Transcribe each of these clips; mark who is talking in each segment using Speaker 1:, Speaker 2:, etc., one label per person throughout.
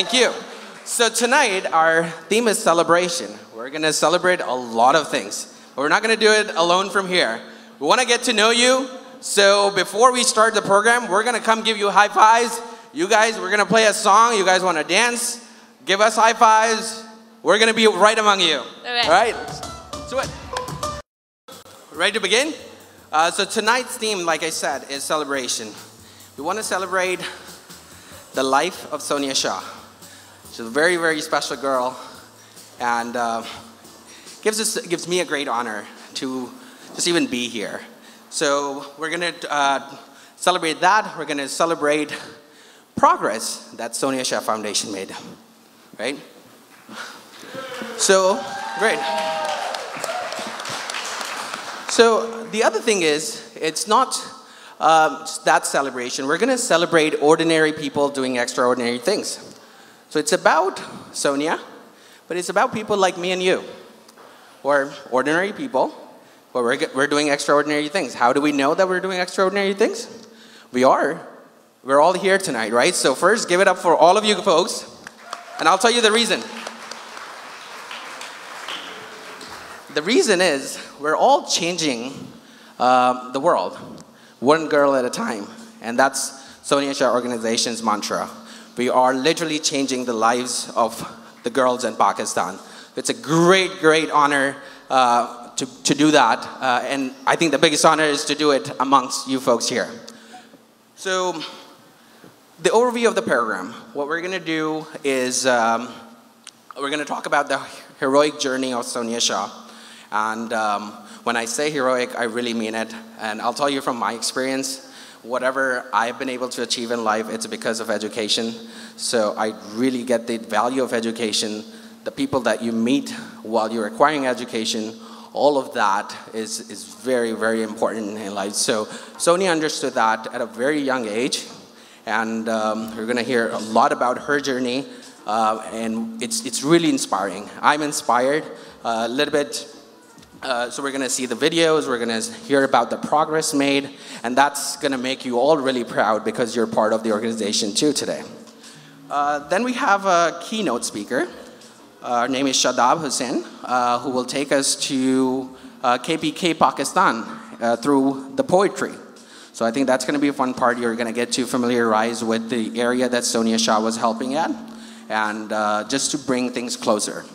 Speaker 1: Thank you. So tonight, our theme is celebration. We're gonna celebrate a lot of things, but we're not gonna do it alone from here. We wanna get to know you, so before we start the program, we're gonna come give you high fives. You guys, we're gonna play a song. You guys wanna dance? Give us high fives. We're gonna be right among you.
Speaker 2: Okay.
Speaker 1: All right? Do it. Ready to begin? Uh, so tonight's theme, like I said, is celebration. We wanna celebrate the life of Sonia Shah. She's a very, very special girl, and uh, gives us gives me a great honor to just even be here. So we're gonna uh, celebrate that. We're gonna celebrate progress that Sonia Shah Foundation made, right? So great. So the other thing is, it's not um, that celebration. We're gonna celebrate ordinary people doing extraordinary things. So it's about Sonia, but it's about people like me and you, are ordinary people, but we're, we're doing extraordinary things. How do we know that we're doing extraordinary things? We are. We're all here tonight, right? So first, give it up for all of you folks, and I'll tell you the reason. The reason is we're all changing uh, the world, one girl at a time, and that's Sonia Shah Organization's mantra. We are literally changing the lives of the girls in Pakistan. It's a great, great honor uh, to, to do that, uh, and I think the biggest honor is to do it amongst you folks here. So, the overview of the program, what we're gonna do is um, we're gonna talk about the heroic journey of Sonia Shah. And um, when I say heroic, I really mean it. And I'll tell you from my experience, whatever I've been able to achieve in life, it's because of education. So I really get the value of education. The people that you meet while you're acquiring education, all of that is, is very, very important in life. So Sonia understood that at a very young age. And um, we're gonna hear a lot about her journey. Uh, and it's, it's really inspiring. I'm inspired uh, a little bit uh, so we're gonna see the videos, we're gonna hear about the progress made, and that's gonna make you all really proud because you're part of the organization too today. Uh, then we have a keynote speaker. Uh, her name is Shadab Hussain, uh, who will take us to KPK uh, Pakistan uh, through the poetry. So I think that's gonna be a fun part. You're gonna get to familiarize with the area that Sonia Shah was helping at, and just to bring things closer.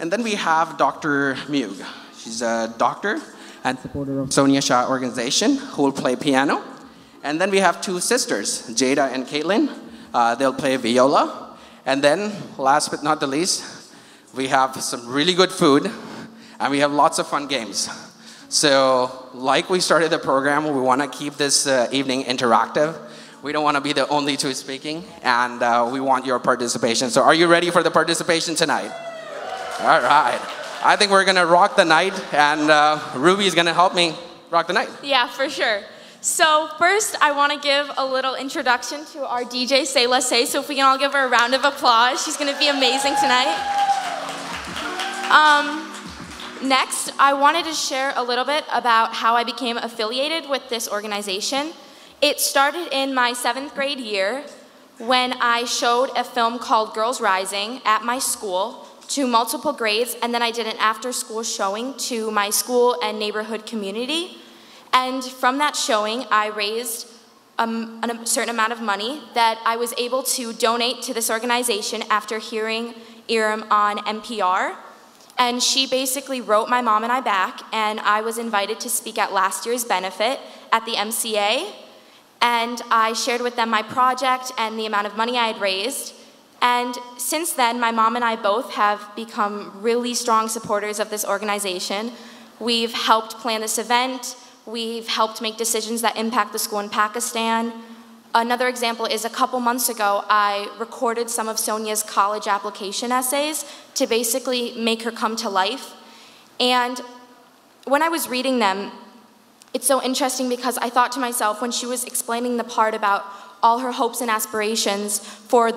Speaker 1: And then we have Dr. Mug. She's a doctor and supporter of Sonia Shah organization who will play piano. And then we have two sisters, Jada and Caitlin. Uh, they'll play viola. And then, last but not the least, we have some really good food and we have lots of fun games. So, like we started the program, we want to keep this uh, evening interactive. We don't want to be the only two speaking, and uh, we want your participation. So, are you ready for the participation tonight? All right. I think we're gonna rock the night, and uh, Ruby is gonna help me rock the night.
Speaker 2: Yeah, for sure. So first, I want to give a little introduction to our DJ, Say La Say. So if we can all give her a round of applause, she's gonna be amazing tonight. Um, next, I wanted to share a little bit about how I became affiliated with this organization. It started in my seventh grade year when I showed a film called Girls Rising at my school to multiple grades, and then I did an after school showing to my school and neighborhood community. And from that showing, I raised um, a certain amount of money that I was able to donate to this organization after hearing Iram on NPR. And she basically wrote my mom and I back, and I was invited to speak at last year's benefit at the MCA. And I shared with them my project and the amount of money I had raised. And since then, my mom and I both have become really strong supporters of this organization. We've helped plan this event, we've helped make decisions that impact the school in Pakistan. Another example is a couple months ago, I recorded some of Sonia's college application essays to basically make her come to life. And when I was reading them, it's so interesting because I thought to myself when she was explaining the part about all her hopes and aspirations for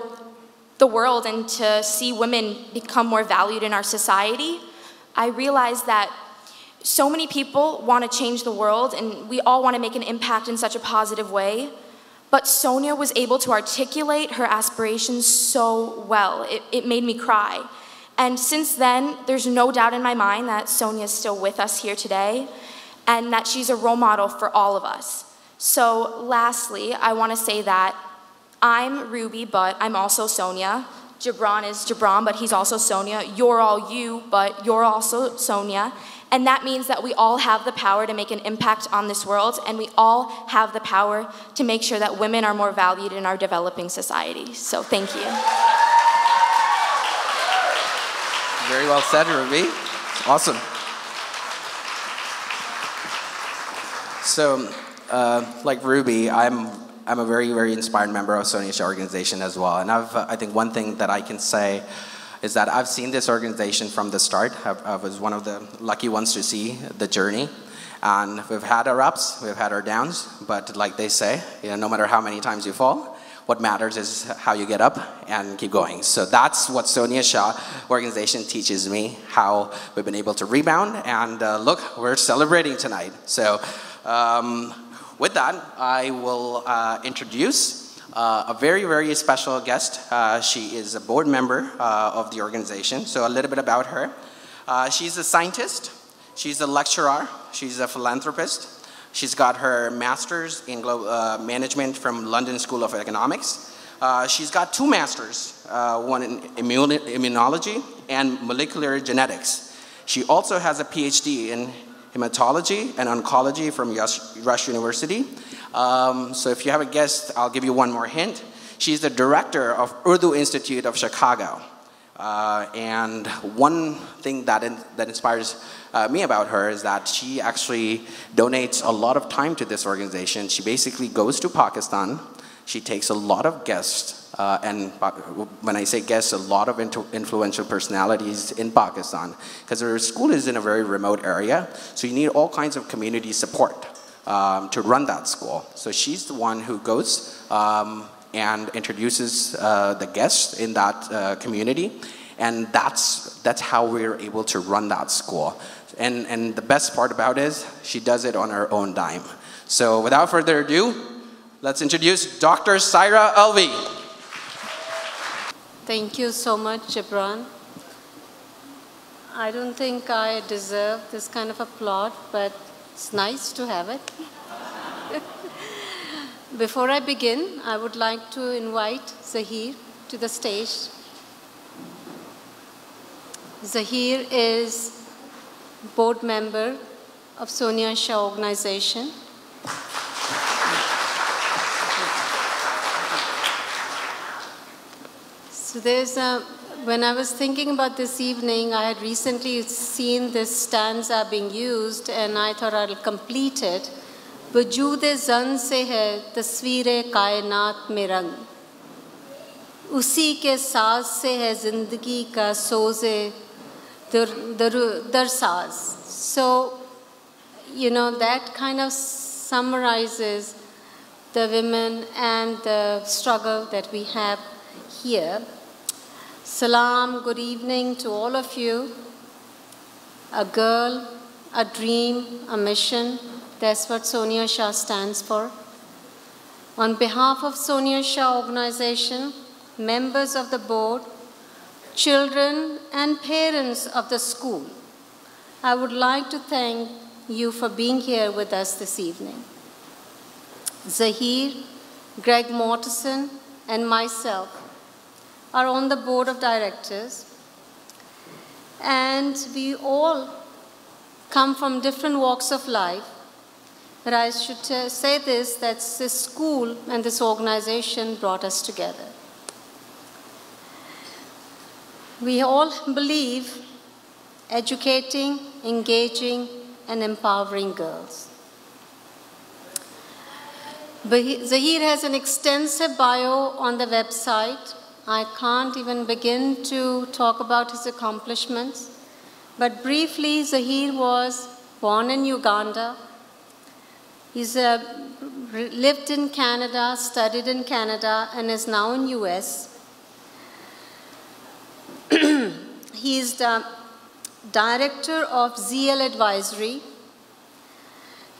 Speaker 2: the world and to see women become more valued in our society, I realized that so many people want to change the world and we all want to make an impact in such a positive way. But Sonia was able to articulate her aspirations so well. It, it made me cry. And since then, there's no doubt in my mind that Sonia is still with us here today and that she's a role model for all of us. So, lastly, I want to say that I'm Ruby, but I'm also Sonia. Gibran is Gibran, but he's also Sonia. You're all you, but you're also Sonia. And that means that we all have the power to make an impact on this world, and we all have the power to make sure that women are more valued in our developing society. So, thank you.
Speaker 1: Very well said, Ruby. Awesome. So, uh, like Ruby, I'm I'm a very very inspired member of Sonia Shah organization as well, and I've I think one thing that I can say is that I've seen this organization from the start. I, I was one of the lucky ones to see the journey. And we've had our ups, we've had our downs, but like they say, you know, no matter how many times you fall, what matters is how you get up and keep going. So that's what Sonia Shah organization teaches me, how we've been able to rebound. And uh, look, we're celebrating tonight. So um, with that, I will uh, introduce uh, a very, very special guest. Uh, she is a board member uh, of the organization. So a little bit about her. Uh, she's a scientist, she's a lecturer, she's a philanthropist. She's got her master's in uh, management from London School of Economics. she's got two masters, one in immun immunology and molecular genetics. She also has a PhD in hematology and oncology from Rush University. Um, so if you have a guest, I'll give you one more hint. She's the director of Urdu Institute of Chicago. Uh, and one thing that, in, that inspires uh, me about her is that she actually donates a lot of time to this organization. She basically goes to Pakistan. She takes a lot of guests uh, and when I say guests, a lot of influential personalities in Pakistan, because her school is in a very remote area, so you need all kinds of community support um, to run that school. So she's the one who goes um, and introduces uh, the guests in that uh, community, and that's, that's how we're able to run that school. And, and the best part about it is she does it on her own dime. So without further ado, let's introduce Dr. Syra Alvi.
Speaker 3: Thank you so much, Gibran. I don't think I deserve this kind of applaud, but it's nice to have it. Before I begin, I would like to invite Zahir to the stage. Zahir is board member of Sonia Shah organization. So there's a, when I was thinking about this evening, I had recently seen this stanza being used and I thought I'll complete it. वजूद जन से है तस्वीर कायनात में रंग उसी के साज से है ज़िंदगी का सोज़े दर, दर, दरसाज So, you know, that kind of summarizes the women and the struggle that we have here. Salam, good evening to all of you. A girl, a dream, a mission. That's what Sonia Shah stands for. On behalf of Sonia Shah organization, members of the board, children and parents of the school, I would like to thank you for being here with us this evening. Zahir, Greg Mortenson, and myself are on the board of directors. And we all come from different walks of life. But I should uh, say this that this school and this organization brought us together. We all believe educating, engaging, and empowering girls. Zahir has an extensive bio on the website I can't even begin to talk about his accomplishments. But briefly, Zahir was born in Uganda. He's uh, lived in Canada, studied in Canada, and is now in US. he is the director of ZL Advisory.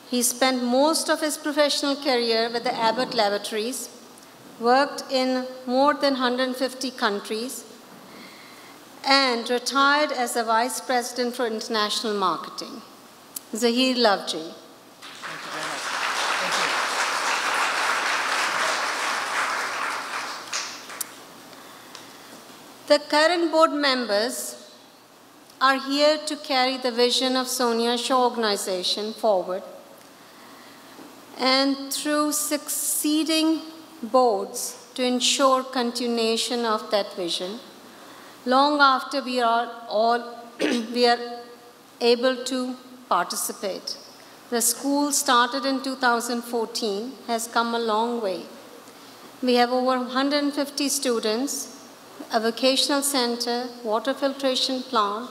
Speaker 3: He spent most of his professional career with the Abbott Laboratories, worked in more than 150 countries, and retired as a vice president for international marketing. Zahir Lavji.
Speaker 4: Thank you very much. Thank you.
Speaker 3: The current board members are here to carry the vision of Sonia Shah organization forward. And through succeeding boards to ensure continuation of that vision, long after we are all we are able to participate. The school started in 2014 has come a long way. We have over 150 students, a vocational center, water filtration plant,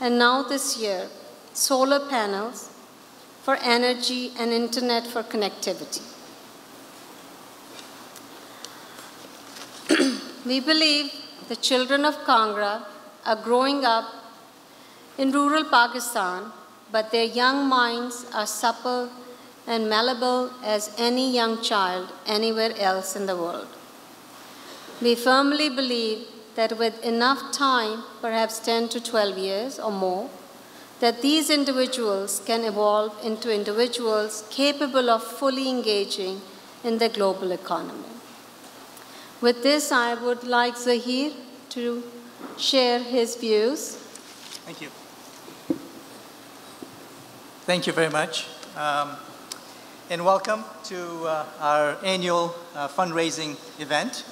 Speaker 3: and now this year, solar panels for energy and internet for connectivity. We believe the children of Kangra are growing up in rural Pakistan, but their young minds are supple and malleable as any young child anywhere else in the world. We firmly believe that with enough time, perhaps 10 to 12 years or more, that these individuals can evolve into individuals capable of fully engaging in the global economy. With this, I would like Zahir to share his views.
Speaker 4: Thank you. Thank you very much. Um, and welcome to uh, our annual uh, fundraising event.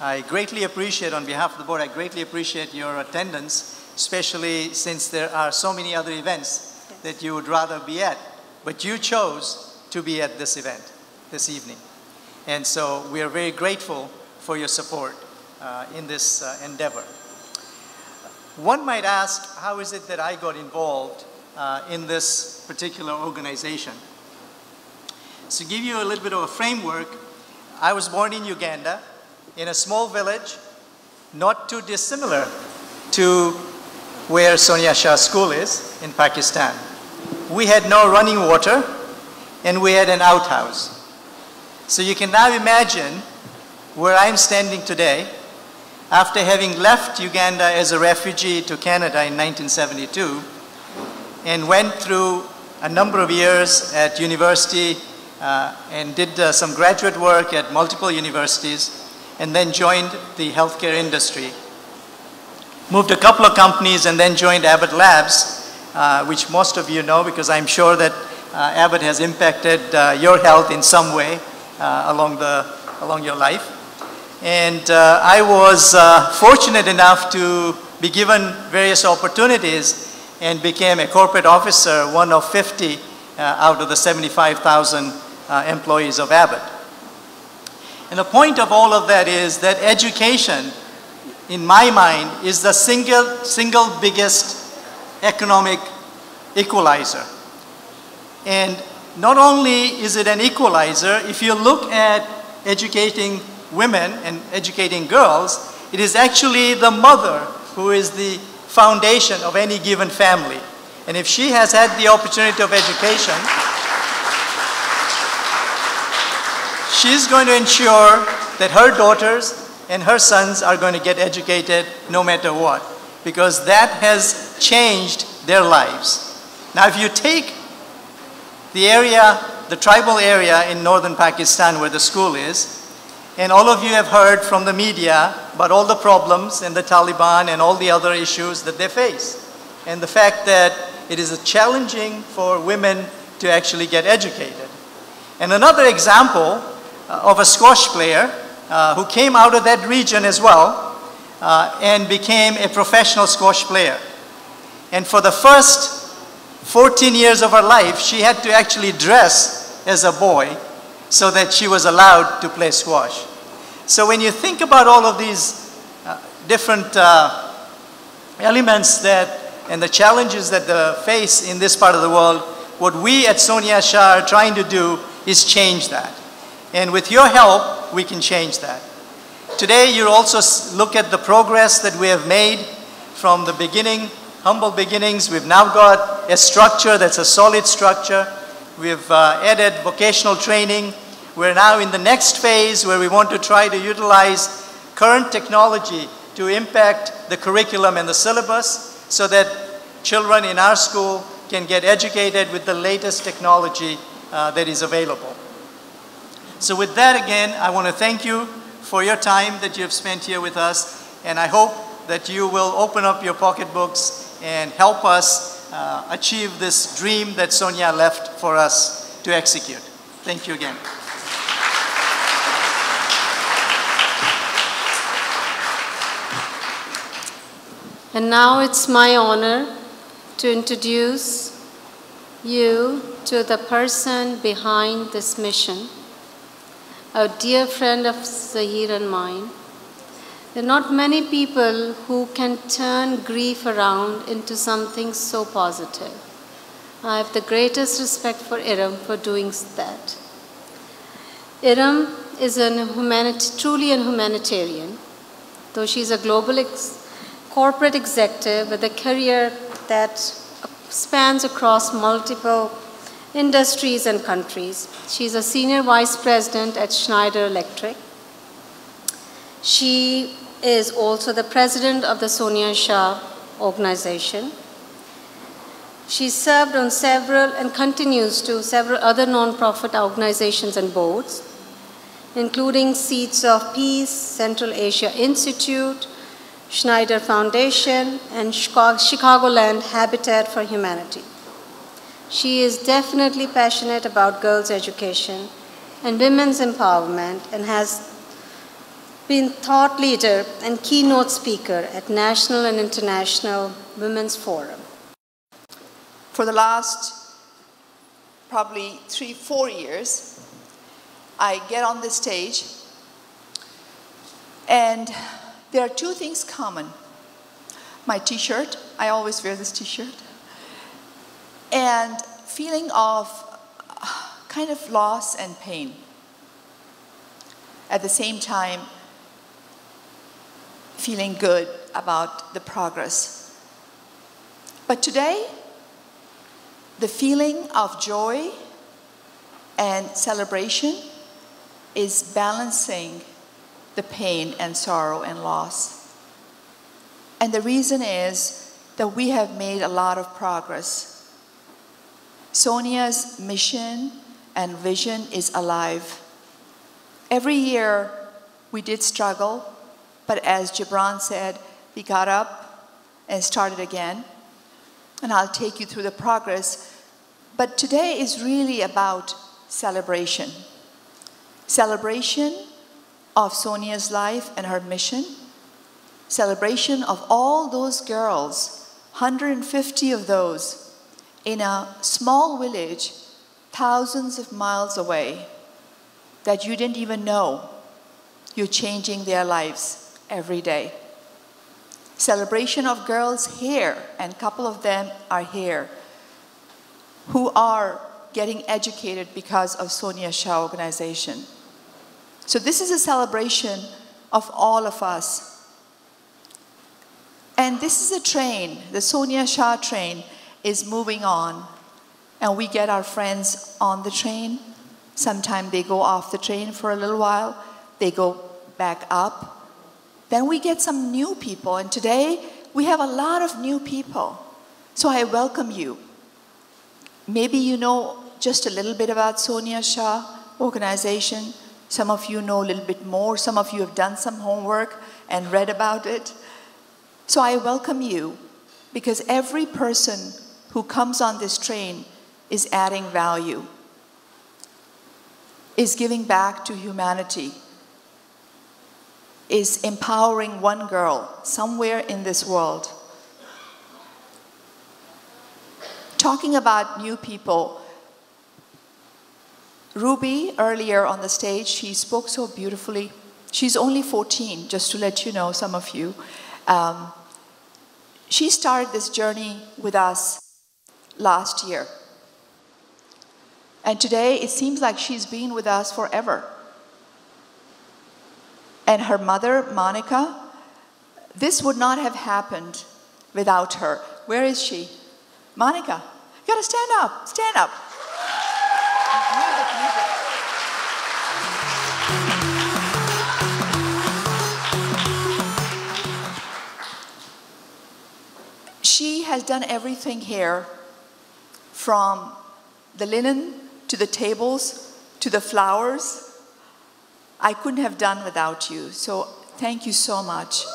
Speaker 4: I greatly appreciate, on behalf of the board, I greatly appreciate your attendance, especially since there are so many other events that you would rather be at. But you chose to be at this event this evening. And so we are very grateful for your support uh, in this uh, endeavor. One might ask, how is it that I got involved uh, in this particular organization? So to give you a little bit of a framework, I was born in Uganda in a small village, not too dissimilar to where Sonia Shah School is in Pakistan. We had no running water and we had an outhouse. So you can now imagine where I'm standing today after having left Uganda as a refugee to Canada in 1972 and went through a number of years at university uh, and did uh, some graduate work at multiple universities and then joined the healthcare industry. Moved a couple of companies and then joined Abbott Labs, uh, which most of you know because I'm sure that uh, Abbott has impacted uh, your health in some way uh, along, the, along your life. And uh, I was uh, fortunate enough to be given various opportunities and became a corporate officer, one of 50 out of the 75,000 employees of Abbott. And the point of all of that is that education, in my mind, is the single, single biggest economic equalizer. And not only is it an equalizer, if you look at educating women and educating girls, it is actually the mother who is the foundation of any given family. And if she has had the opportunity of education, she's going to ensure that her daughters and her sons are going to get educated no matter what, because that has changed their lives. Now, if you take the area, the tribal area in northern Pakistan where the school is, and all of you have heard from the media about all the problems and the Taliban and all the other issues that they face. And the fact that it is challenging for women to actually get educated. And another example uh, of a squash player uh, who came out of that region as well uh, and became a professional squash player. And for the first 14 years of her life, she had to actually dress as a boy so that she was allowed to play squash. So when you think about all of these uh, different uh, elements that and the challenges that they face in this part of the world, what we at Sonia Shah are trying to do is change that. And with your help, we can change that. Today, you also look at the progress that we have made from the beginning, humble beginnings. We've now got a structure that's a solid structure. We've uh, added vocational training. We're now in the next phase where we want to try to utilize current technology to impact the curriculum and the syllabus so that children in our school can get educated with the latest technology uh, that is available. So with that again, I want to thank you for your time that you have spent here with us, and I hope that you will open up your pocketbooks and help us uh, achieve this dream that Sonia left for us to execute. Thank you again.
Speaker 3: And now it's my honor to introduce you to the person behind this mission, a dear friend of Zahir and mine. There are not many people who can turn grief around into something so positive. I have the greatest respect for Iram for doing that. Iram is a humanit- truly a humanitarian, though she's a global corporate executive with a career that spans across multiple industries and countries. She's a senior vice president at Schneider Electric. She is also the president of the Sonia Shah organization. She served on several and continues to several other nonprofit organizations and boards, including Seeds of Peace, Central Asia Institute, Schneider Foundation, and Chicagoland Habitat for Humanity. She is definitely passionate about girls' education and women's empowerment and has been thought leader and keynote speaker at national and international women's forum.
Speaker 5: For the last probably three, four years, I get on the stage and there are two things common. My t-shirt, I always wear this t-shirt, and feeling of uh, kind of loss and pain. At the same time, feeling good about the progress. But today, the feeling of joy and celebration is balancing the pain and sorrow and loss. And the reason is that we have made a lot of progress. Sonia's mission and vision is alive. Every year we did struggle, but as Gibran said, we got up and started again. And I'll take you through the progress. But today is really about celebration. Celebration of Sonia's life and her mission, celebration of all those girls, 150 of those, in a small village thousands of miles away that you didn't even know you're changing their lives every day. Celebration of girls here, and a couple of them are here, who are getting educated because of Sonia Shah organization. So this is a celebration of all of us. And this is a train, the Sonia Shah train is moving on. And we get our friends on the train. Sometimes they go off the train for a little while, they go back up. Then we get some new people, and today we have a lot of new people. So I welcome you. Maybe you know just a little bit about Sonia Shah organization. Some of you know a little bit more. Some of you have done some homework and read about it. So I welcome you because every person who comes on this train is adding value, is giving back to humanity, is empowering one girl somewhere in this world. Talking about new people, Ruby, earlier on the stage, she spoke so beautifully. She's only 14, just to let you know, some of you. Um, she started this journey with us last year. And today, it seems like she's been with us forever. And her mother, Monica, this would not have happened without her. Where is she? Monica, you gotta stand up, stand up. She has done everything here from the linen to the tables to the flowers. I couldn't have done without you. So thank you so much.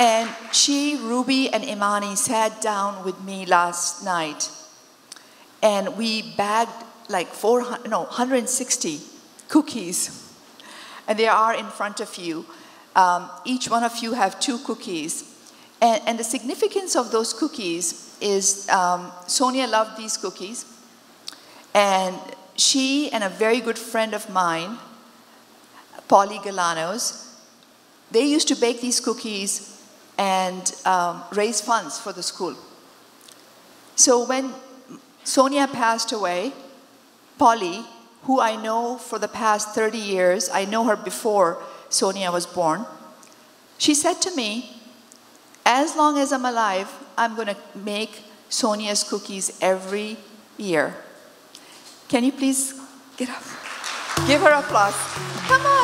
Speaker 5: And she, Ruby, and Imani sat down with me last night, and we bagged like 400, no, 160 cookies, and they are in front of you. Um, each one of you have two cookies, and, and the significance of those cookies is um, Sonia loved these cookies, and she and a very good friend of mine, Polly Galanos, they used to bake these cookies and um, raise funds for the school. So when Sonia passed away, Polly, who I know for the past 30 years, I know her before Sonia was born, she said to me, as long as I'm alive, I'm going to make Sonia's cookies every year. Can you please get up? Give her applause. Come on.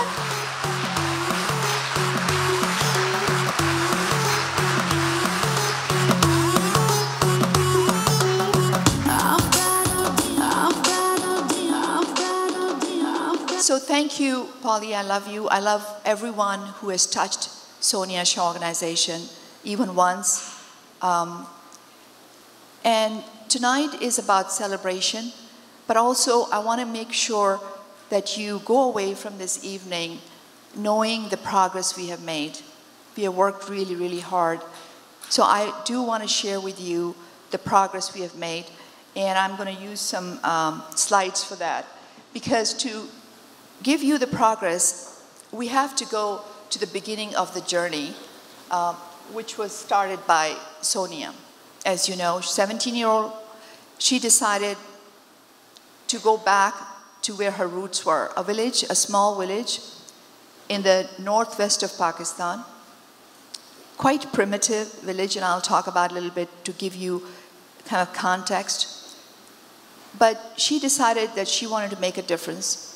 Speaker 5: So thank you, Polly. I love you. I love everyone who has touched Sonia Shah organization, even once. Um, and tonight is about celebration, but also I want to make sure that you go away from this evening knowing the progress we have made. We have worked really, really hard. So I do want to share with you the progress we have made, and I'm going to use some um, slides for that. Because to give you the progress, we have to go to the beginning of the journey, uh, which was started by Sonia. As you know, 17 year old, she decided to go back to where her roots were a village, a small village in the northwest of Pakistan. Quite primitive village, and I'll talk about a little bit to give you kind of context. But she decided that she wanted to make a difference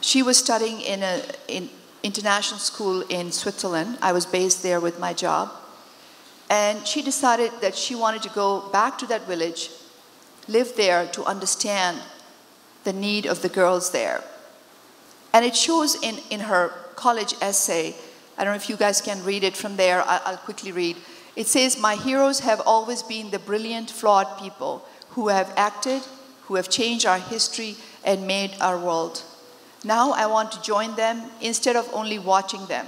Speaker 5: she was studying in an in international school in Switzerland. I was based there with my job. And she decided that she wanted to go back to that village, live there to understand the need of the girls there. And it shows in, in her college essay. I don't know if you guys can read it from there. I, I'll quickly read. It says, My heroes have always been the brilliant, flawed people who have acted, who have changed our history, and made our world. Now I want to join them instead of only watching them.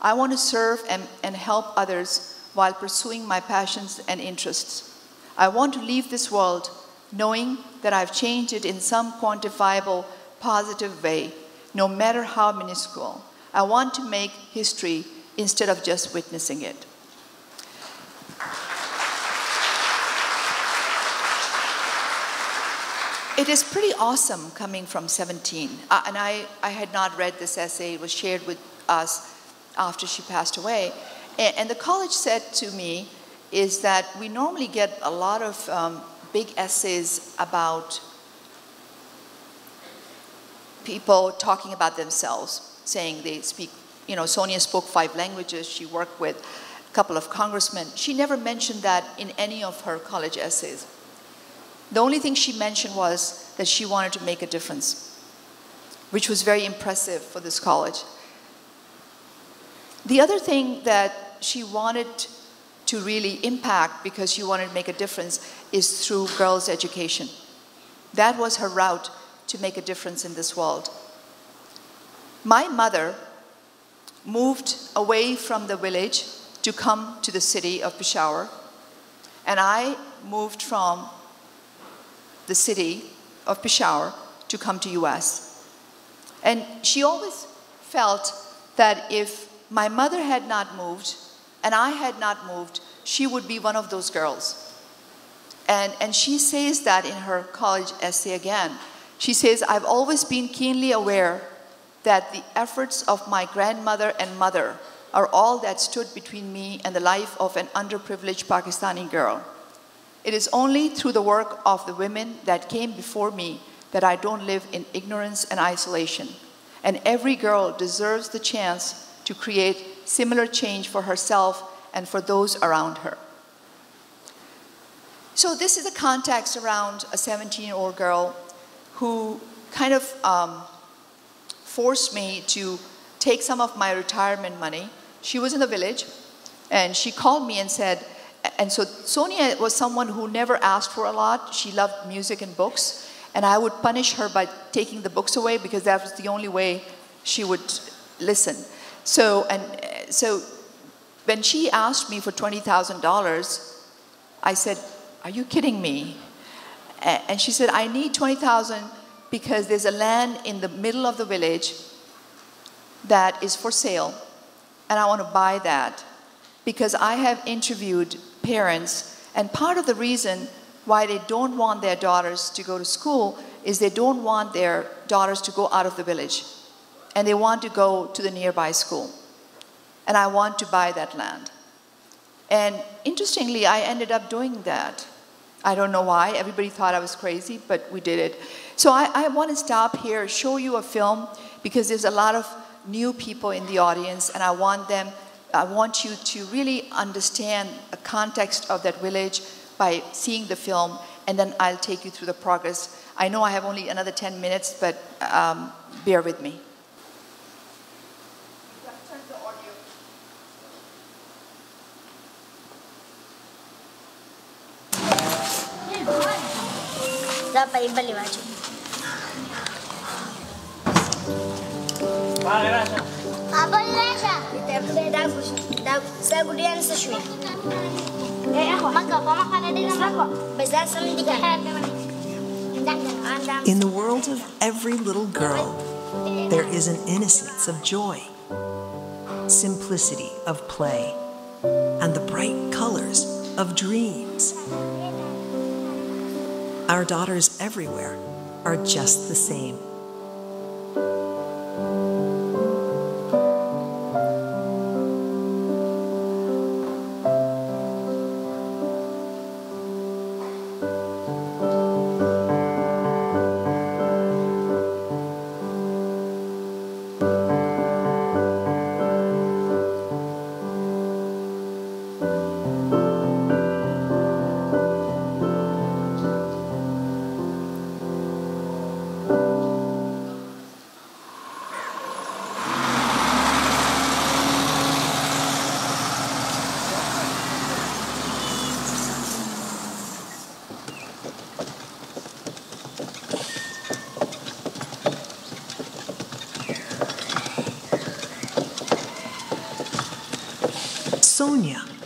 Speaker 5: I want to serve and, and help others while pursuing my passions and interests. I want to leave this world knowing that I've changed it in some quantifiable, positive way, no matter how minuscule. I want to make history instead of just witnessing it. It is pretty awesome coming from 17. Uh, and I, I had not read this essay, it was shared with us after she passed away. And, and the college said to me is that we normally get a lot of um, big essays about people talking about themselves, saying they speak, you know, Sonia spoke five languages, she worked with a couple of congressmen. She never mentioned that in any of her college essays. The only thing she mentioned was that she wanted to make a difference, which was very impressive for this college. The other thing that she wanted to really impact because she wanted to make a difference is through girls' education. That was her route to make a difference in this world. My mother moved away from the village to come to the city of Peshawar, and I moved from the city of Peshawar to come to US. And she always felt that if my mother had not moved and I had not moved, she would be one of those girls. And, and she says that in her college essay again. She says, I've always been keenly aware that the efforts of my grandmother and mother are all that stood between me and the life of an underprivileged Pakistani girl. It is only through the work of the women that came before me that I don't live in ignorance and isolation. And every girl deserves the chance to create similar change for herself and for those around her. So, this is the context around a 17 year old girl who kind of um, forced me to take some of my retirement money. She was in the village and she called me and said, and so Sonia was someone who never asked for a lot. She loved music and books. And I would punish her by taking the books away because that was the only way she would listen. So, and so when she asked me for $20,000, I said, Are you kidding me? And she said, I need 20,000 because there's a land in the middle of the village that is for sale, and I want to buy that because I have interviewed parents, and part of the reason why they don't want their daughters to go to school is they don't want their daughters to go out of the village, and they want to go to the nearby school. And I want to buy that land. And interestingly, I ended up doing that. I don't know why. Everybody thought I was crazy, but we did it. So I, I want to stop here, show you a film, because there's a lot of new people in the audience, and I want them, I want you to really understand the context of that village by seeing the film, and then I'll take you through the progress. I know I have only another 10 minutes, but um, bear with me.
Speaker 6: Dapat ibaliwaju.
Speaker 7: In the world of every little girl, there is an innocence of joy, simplicity of play, and the bright colors of dreams. Our daughters everywhere are just the same.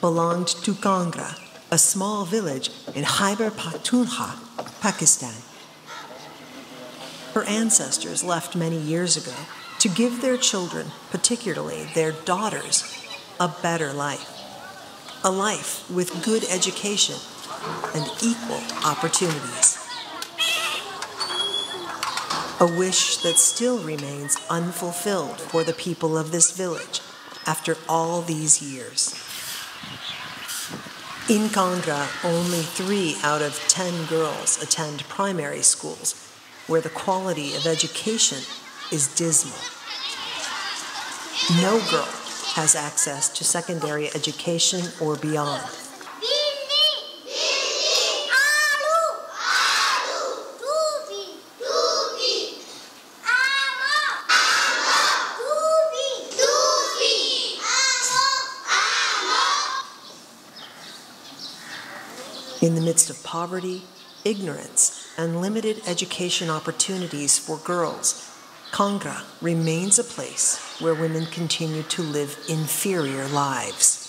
Speaker 7: Belonged to Kangra, a small village in Khyber Pakhtunkhwa, Pakistan. Her ancestors left many years ago to give their children, particularly their daughters, a better life. A life with good education and equal opportunities. A wish that still remains unfulfilled for the people of this village after all these years. In Kangra, only three out of ten girls attend primary schools, where the quality of education is dismal. No girl has access to secondary education or beyond. In the midst of poverty, ignorance, and limited education opportunities for girls, Kangra remains a place where women continue to live inferior lives.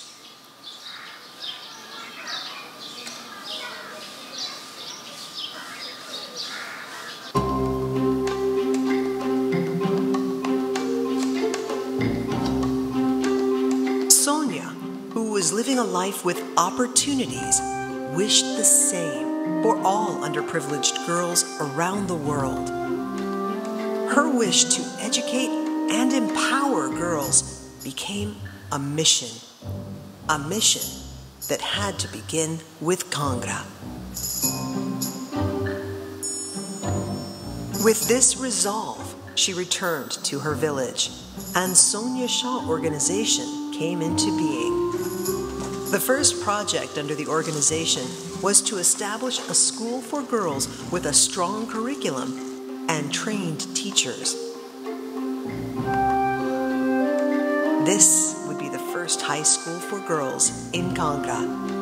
Speaker 7: Sonia, who was living a life with opportunities, wished the same for all underprivileged girls around the world. Her wish to educate and empower girls became a mission. A mission that had to begin with Kangra. With this resolve, she returned to her village, and Sonia Shah Organization came into being. The first project under the organization was to establish a school for girls with a strong curriculum and trained teachers. This would be the first high school for girls in Kangra.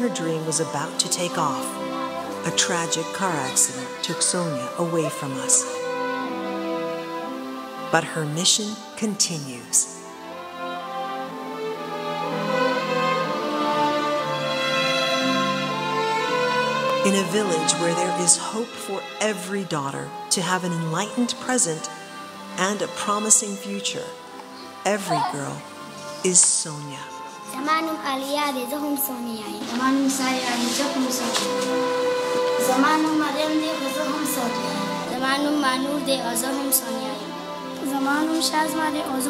Speaker 7: Her dream was about to take off, a tragic car accident took Sonia away from us. But her mission continues. In a village where there is hope for every daughter to have an enlightened present and a promising future, every girl is Sonia.
Speaker 6: زمانم علیا دی زخم سونی آی زمانم سایا دی زخم سونی زمانم مریم دی زخم سونی زمانم مانور دی زخم سونی آی زمانم شازما دی او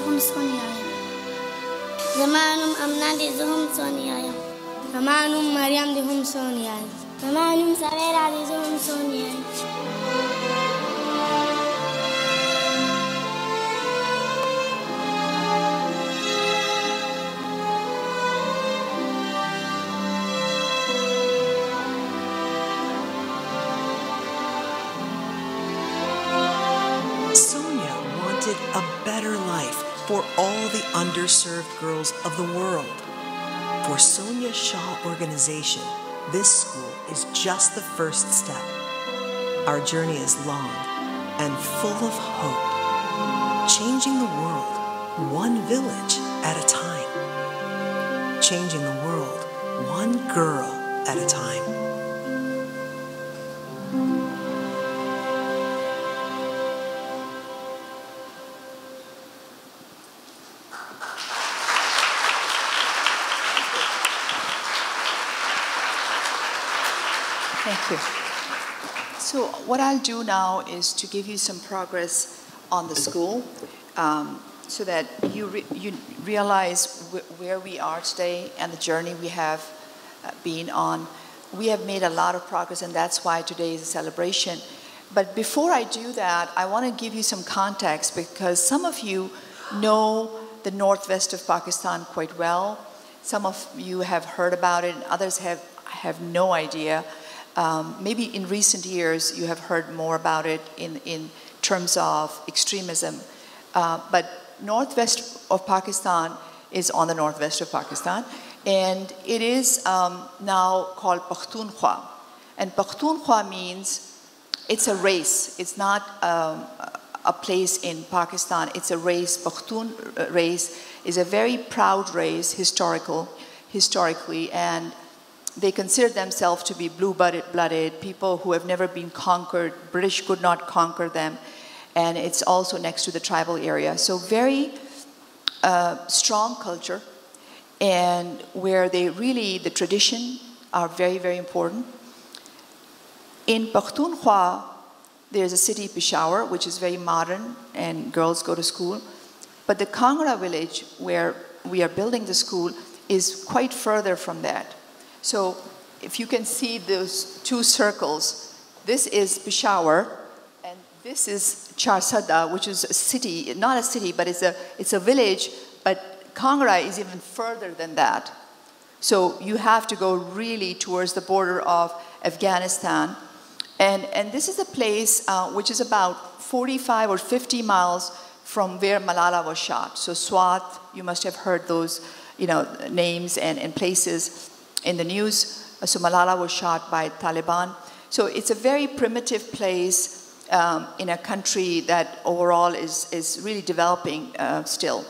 Speaker 6: امنا دی زخم سونی آی زمانم مریم دی زخم سونی آی زمانم نوم دی
Speaker 7: زخم سونی آی for all the underserved girls of the world. For Sonia Shah Organization, this school is just the first step. Our journey is long and full of hope, changing the world one village at a time, changing the world one girl at a time.
Speaker 5: You. So what I'll do now is to give you some progress on the school um, so that you, re- you realize wh- where we are today and the journey we have uh, been on. We have made a lot of progress, and that's why today is a celebration. But before I do that, I want to give you some context because some of you know the northwest of Pakistan quite well, Some of you have heard about it, and others have, have no idea. Um, maybe in recent years you have heard more about it in, in terms of extremism. Uh, but northwest of Pakistan is on the northwest of Pakistan, and it is um, now called Pakhtunkhwa. And Pakhtunkhwa means it's a race. It's not um, a place in Pakistan. It's a race. Pakhtun uh, race is a very proud race, historical, historically, and they consider themselves to be blue-blooded people who have never been conquered. British could not conquer them, and it's also next to the tribal area. So very uh, strong culture, and where they really the tradition are very very important. In Pakhtunkhwa, there's a city, Peshawar, which is very modern, and girls go to school. But the Kangra village, where we are building the school, is quite further from that. So if you can see those two circles, this is Peshawar, and this is Charsadda, which is a city, not a city, but it's a, it's a village, but Kangra is even further than that. So you have to go really towards the border of Afghanistan. And, and this is a place uh, which is about 45 or 50 miles from where Malala was shot. So Swat, you must have heard those you know, names and, and places in the news. So Malala was shot by Taliban. So it's a very primitive place um, in a country that overall is, is really developing uh, still.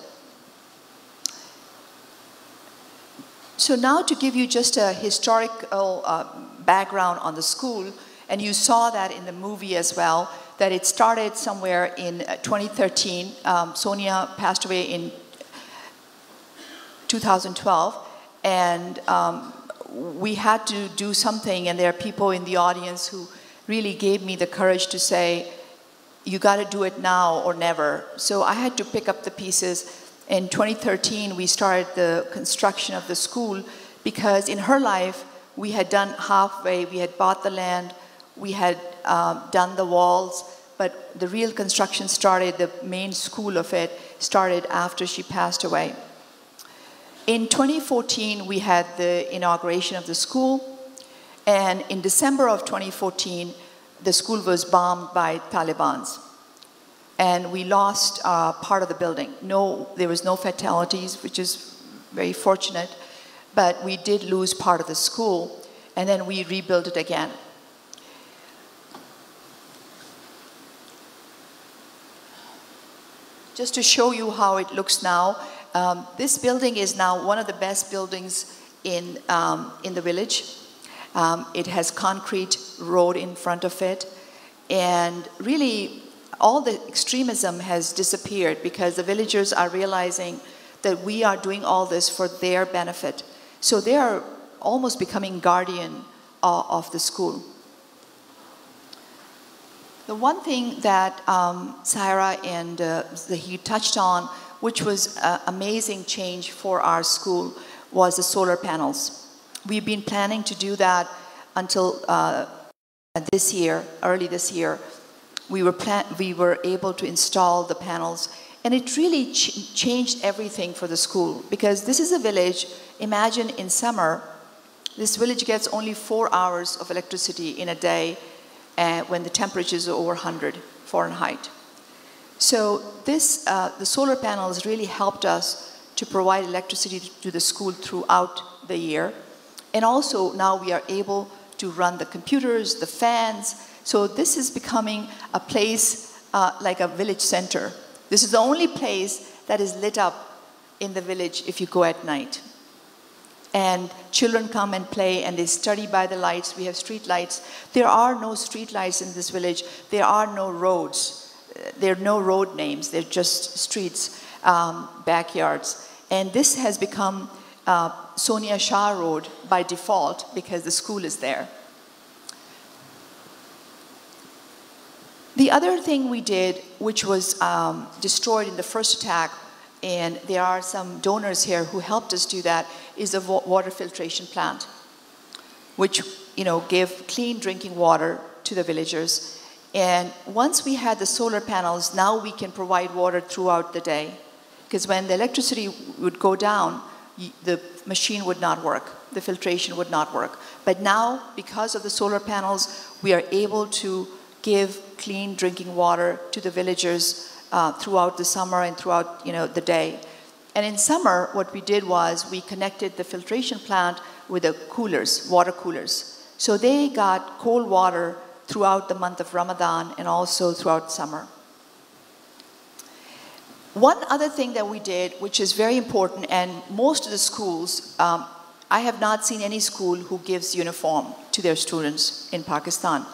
Speaker 5: So now to give you just a historical uh, background on the school, and you saw that in the movie as well, that it started somewhere in uh, 2013. Um, Sonia passed away in 2012, and um, we had to do something, and there are people in the audience who really gave me the courage to say, you got to do it now or never. So I had to pick up the pieces. In 2013, we started the construction of the school because in her life, we had done halfway, we had bought the land, we had um, done the walls, but the real construction started, the main school of it started after she passed away. In 2014, we had the inauguration of the school, and in December of 2014, the school was bombed by Taliban's. And we lost uh, part of the building. No, there was no fatalities, which is very fortunate, but we did lose part of the school, and then we rebuilt it again. Just to show you how it looks now, um, this building is now one of the best buildings in, um, in the village. Um, it has concrete road in front of it. And really, all the extremism has disappeared because the villagers are realizing that we are doing all this for their benefit. So they are almost becoming guardian uh, of the school. The one thing that um, Sarah and uh, he touched on which was an amazing change for our school, was the solar panels. We've been planning to do that until uh, this year, early this year. We were, we were able to install the panels, and it really ch- changed everything for the school because this is a village. Imagine in summer, this village gets only four hours of electricity in a day uh, when the temperatures are over 100 Fahrenheit. So this, uh, the solar panels really helped us to provide electricity to the school throughout the year. And also now we are able to run the computers, the fans. So this is becoming a place uh, like a village center. This is the only place that is lit up in the village if you go at night. And children come and play and they study by the lights. We have street lights. There are no street lights in this village. There are no roads there are no road names, they're just streets, um, backyards. And this has become uh, Sonia Shah Road by default because the school is there. The other thing we did, which was um, destroyed in the first attack, and there are some donors here who helped us do that, is a water filtration plant, which you know gave clean drinking water to the villagers and once we had the solar panels, now we can provide water throughout the day. Because when the electricity would go down, the machine would not work, the filtration would not work. But now, because of the solar panels, we are able to give clean drinking water to the villagers uh, throughout the summer and throughout you know, the day. And in summer, what we did was we connected the filtration plant with the coolers, water coolers. So they got cold water throughout the month of Ramadan and also throughout summer. One other thing that we did, which is very important, and most of the schools, um, I have not seen any school who gives uniform to their students in Pakistan.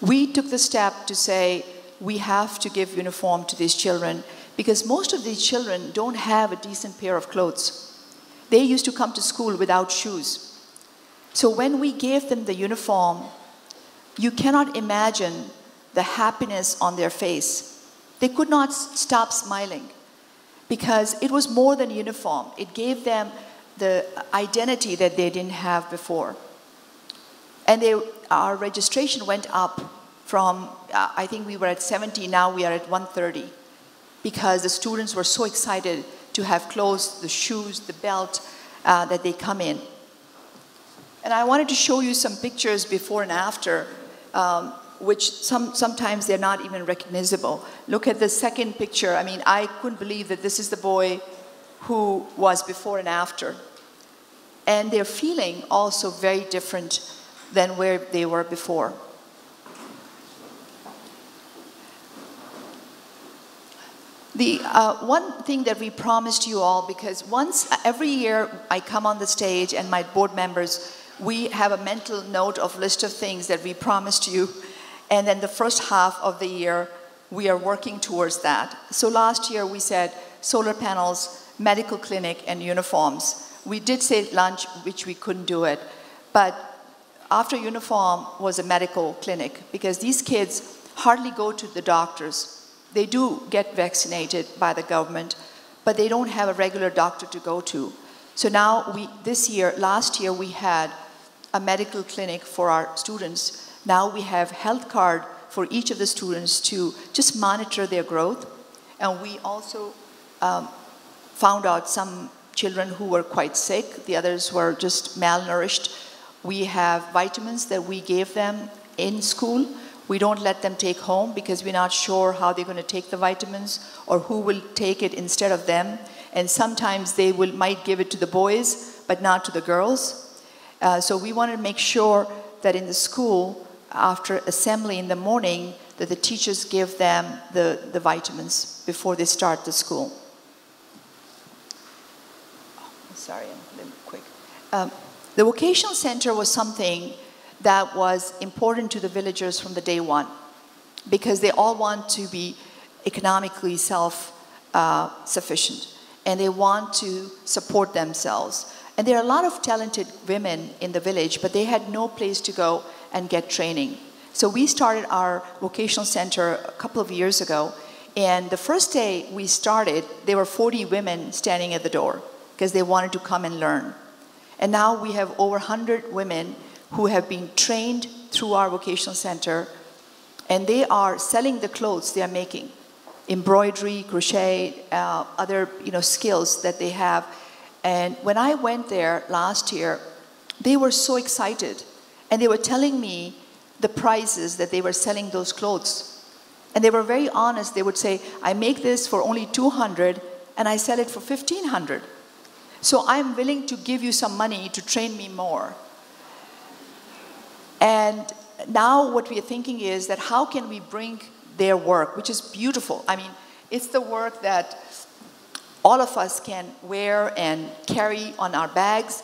Speaker 5: We took the step to say we have to give uniform to these children because most of these children don't have a decent pair of clothes. They used to come to school without shoes. So when we gave them the uniform, you cannot imagine the happiness on their face. They could not stop smiling because it was more than uniform. It gave them the identity that they didn't have before. And they, our registration went up from, uh, I think we were at 70, now we are at 130 because the students were so excited to have clothes, the shoes, the belt uh, that they come in. And I wanted to show you some pictures before and after, um, which some, sometimes they're not even recognizable. Look at the second picture. I mean, I couldn't believe that this is the boy who was before and after. And they're feeling also very different than where they were before. The uh, one thing that we promised you all, because once every year I come on the stage and my board members, we have a mental note of list of things that we promised you, and then the first half of the year we are working towards that. So last year we said solar panels, medical clinic, and uniforms. We did say lunch, which we couldn't do it, but after uniform was a medical clinic because these kids hardly go to the doctors. They do get vaccinated by the government, but they don't have a regular doctor to go to. So now we this year, last year we had a medical clinic for our students. Now we have health card for each of the students to just monitor their growth. And we also um, found out some children who were quite sick, the others were just malnourished. We have vitamins that we gave them in school. We don't let them take home because we're not sure how they're going to take the vitamins or who will take it instead of them. And sometimes they will, might give it to the boys, but not to the girls. Uh, so we want to make sure that in the school, after assembly in the morning, that the teachers give them the, the vitamins before they start the school. Oh, sorry, I'm a little quick. Um, the vocational center was something that was important to the villagers from the day one because they all want to be economically self uh, sufficient and they want to support themselves. And there are a lot of talented women in the village, but they had no place to go and get training. So we started our vocational center a couple of years ago. And the first day we started, there were 40 women standing at the door because they wanted to come and learn. And now we have over 100 women who have been trained through our vocational center, and they are selling the clothes they are making embroidery, crochet, uh, other you know, skills that they have. And when I went there last year, they were so excited. And they were telling me the prices that they were selling those clothes. And they were very honest. They would say, I make this for only 200 and I sell it for 1500. So I'm willing to give you some money to train me more. And now what we are thinking is that how can we bring their work, which is beautiful. I mean, it's the work that all of us can wear and carry on our bags.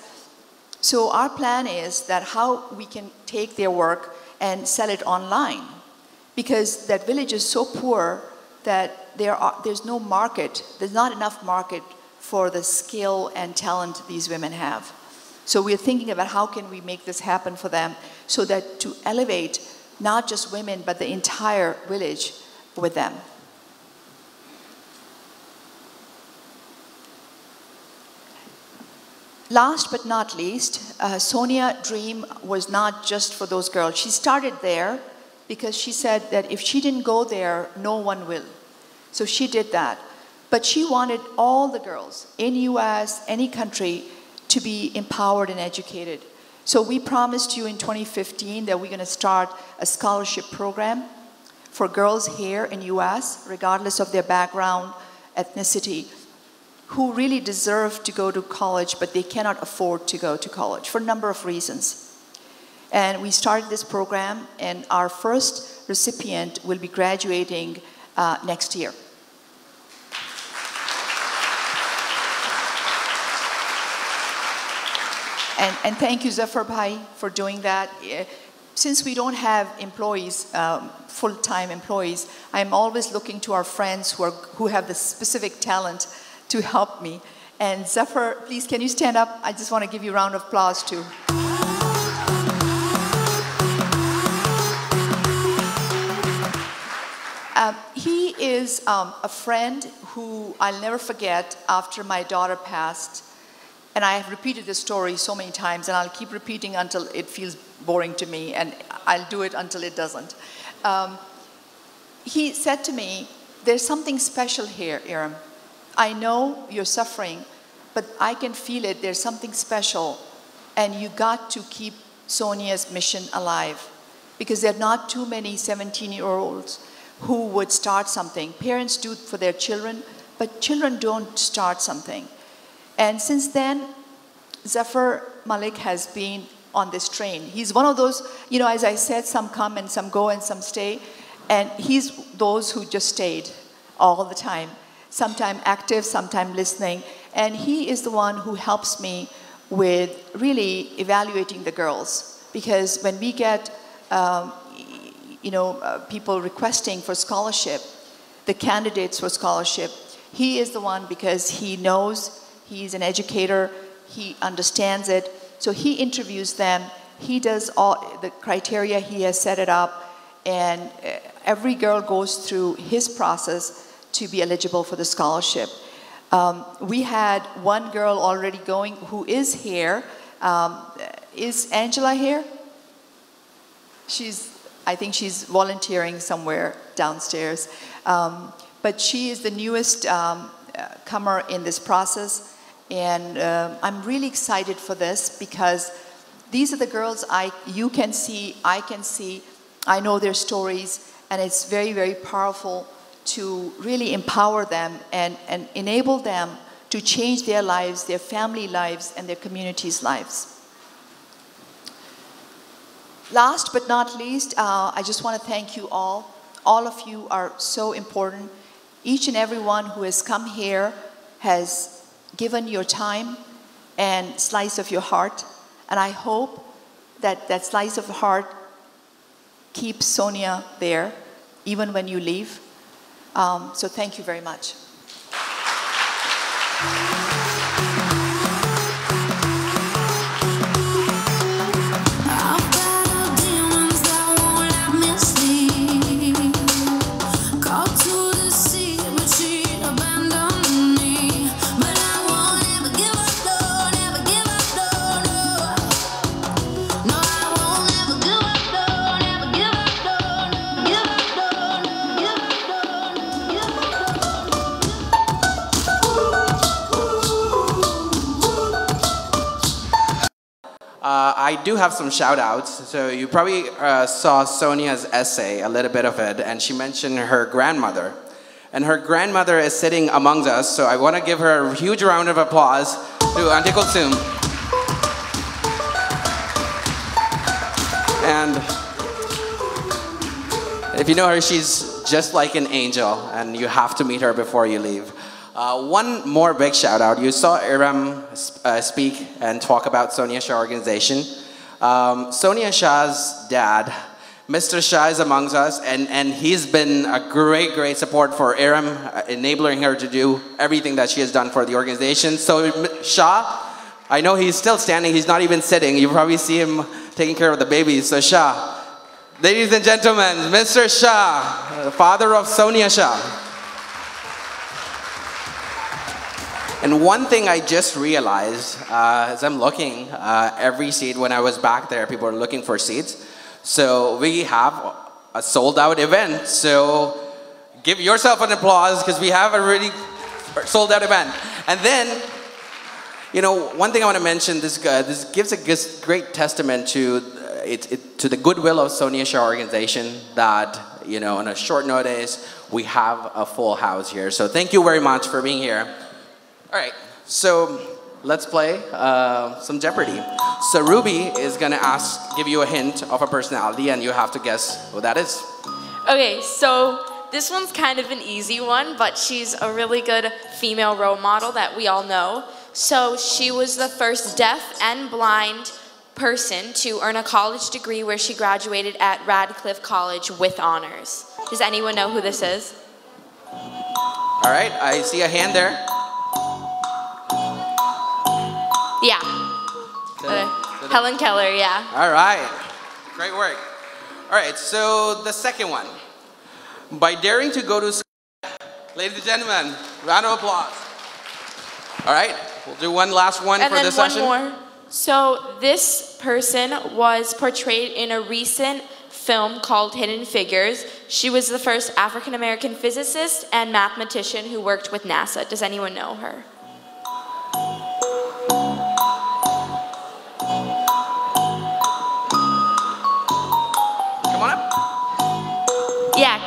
Speaker 5: So our plan is that how we can take their work and sell it online. Because that village is so poor that there are, there's no market, there's not enough market for the skill and talent these women have. So we're thinking about how can we make this happen for them so that to elevate not just women but the entire village with them. Last but not least, uh, Sonia Dream was not just for those girls. She started there because she said that if she didn't go there, no one will. So she did that. But she wanted all the girls in US, any country, to be empowered and educated. So we promised you in 2015 that we're going to start a scholarship program for girls here in US, regardless of their background, ethnicity, who really deserve to go to college, but they cannot afford to go to college for a number of reasons. And we started this program, and our first recipient will be graduating uh, next year. And, and thank you, Zafar Bhai, for doing that. Eh, Since we don't have employees, um, full-time employees, I'm always looking to our friends who, are, who have the specific talent to help me. And Zafar, please, can you stand up? I just want to give you a round of applause, too. Um, he is um, a friend who I'll never forget after my daughter passed. And I have repeated this story so many times, and I'll keep repeating until it feels boring to me, and I'll do it until it doesn't. Um, he said to me, There's something special here, Iram. I know you're suffering, but I can feel it. There's something special, and you got to keep Sonia's mission alive because there are not too many 17 year olds who would start something. Parents do for their children, but children don't start something. And since then, Zafar Malik has been on this train. He's one of those, you know, as I said, some come and some go and some stay. And he's those who just stayed all the time, sometime active, sometime listening. And he is the one who helps me with really evaluating the girls. Because when we get, um, you know, uh, people requesting for scholarship, the candidates for scholarship, he is the one because he knows He's an educator. He understands it. So he interviews them. He does all the criteria. He has set it up. And uh, every girl goes through his process to be eligible for the scholarship. Um, we had one girl already going who is here. Um, is Angela here? She's, I think she's volunteering somewhere downstairs. Um, but she is the newest um, uh, comer in this process. And uh, I'm really excited for this because these are the girls I, you can see, I can see, I know their stories, and it's very, very powerful to really empower them and, and enable them to change their lives, their family lives, and their communities' lives. Last but not least, uh, I just want to thank you all. All of you are so important. Each and every one who has come here has given your time and slice of your heart. And I hope that that slice of heart keeps Sonia there even when you leave. Um, so thank you very much.
Speaker 8: I
Speaker 1: do have some shout outs. So you probably uh, saw Sonia's essay, a little bit of it, and she mentioned her grandmother. And her grandmother is sitting amongst us, so I want to give her a huge round of applause to Auntie Kulsum. And if you know her, she's just like an angel, and you have to meet her before you leave. Uh, one more big shout out. You saw Iram uh, speak and talk about Sonia Shah organization. Um, Sonia Shah's dad, Mr. Shah, is amongst us, and, and he's been a great, great support for Iram, uh, enabling her to do everything that she has done for the organization. So, Shah, I know he's still standing, he's not even sitting. You probably see him taking care of the babies. So, Shah, ladies and gentlemen, Mr. Shah, father of Sonia Shah. And one thing I just realized uh, as I'm looking, uh, every seat when I was back there, people were looking for seats. So we have a sold out event. So give yourself an applause because we have a really sold out event. And then, you know, one thing I want to mention, this, uh, this gives a great testament to, uh, it, it, to the goodwill of Sonia Shah organization that, you know, on a short notice, we have a full house here. So thank you very much for being here. All right, so let's play uh, some Jeopardy. So Ruby is gonna ask, give you a hint of a personality, and you have to guess who that is.
Speaker 2: Okay, so this one's kind of an easy one, but she's a really good female role model that we all know. So she was the first deaf and blind person to earn a college degree where she graduated at Radcliffe College with honors. Does anyone know who this is?
Speaker 1: All right, I see a hand there.
Speaker 2: Yeah. Uh, Helen Keller, yeah.
Speaker 1: All right, great work. All right, so the second one. By daring to go to school, ladies and gentlemen, round of applause. All right, we'll do one last one
Speaker 2: and
Speaker 1: for
Speaker 2: then
Speaker 1: this
Speaker 2: one
Speaker 1: session.
Speaker 2: more. So this person was portrayed in a recent film called Hidden Figures. She was the first African American physicist and mathematician who worked with NASA. Does anyone know her?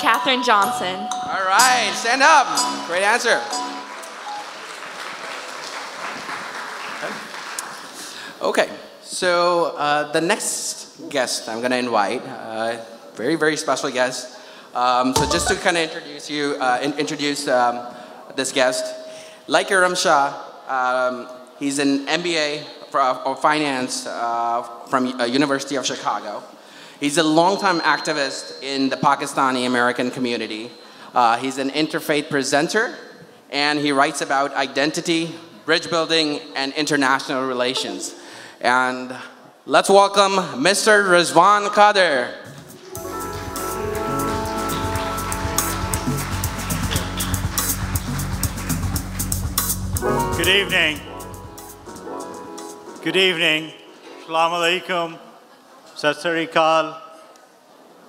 Speaker 2: Katherine Johnson.
Speaker 1: All right, stand up. Great answer. Okay, so uh, the next guest I'm going to invite, uh, very, very special guest. Um, so just to kind of introduce you, uh, in- introduce um, this guest, like Iram Shah, um, he's an MBA for, of finance uh, from uh, University of Chicago. He's a longtime activist in the Pakistani American community. Uh, he's an interfaith presenter, and he writes about identity, bridge building, and international relations. And let's welcome Mr. Rizwan Kadir.
Speaker 9: Good evening. Good evening. Assalamu alaikum. Sat.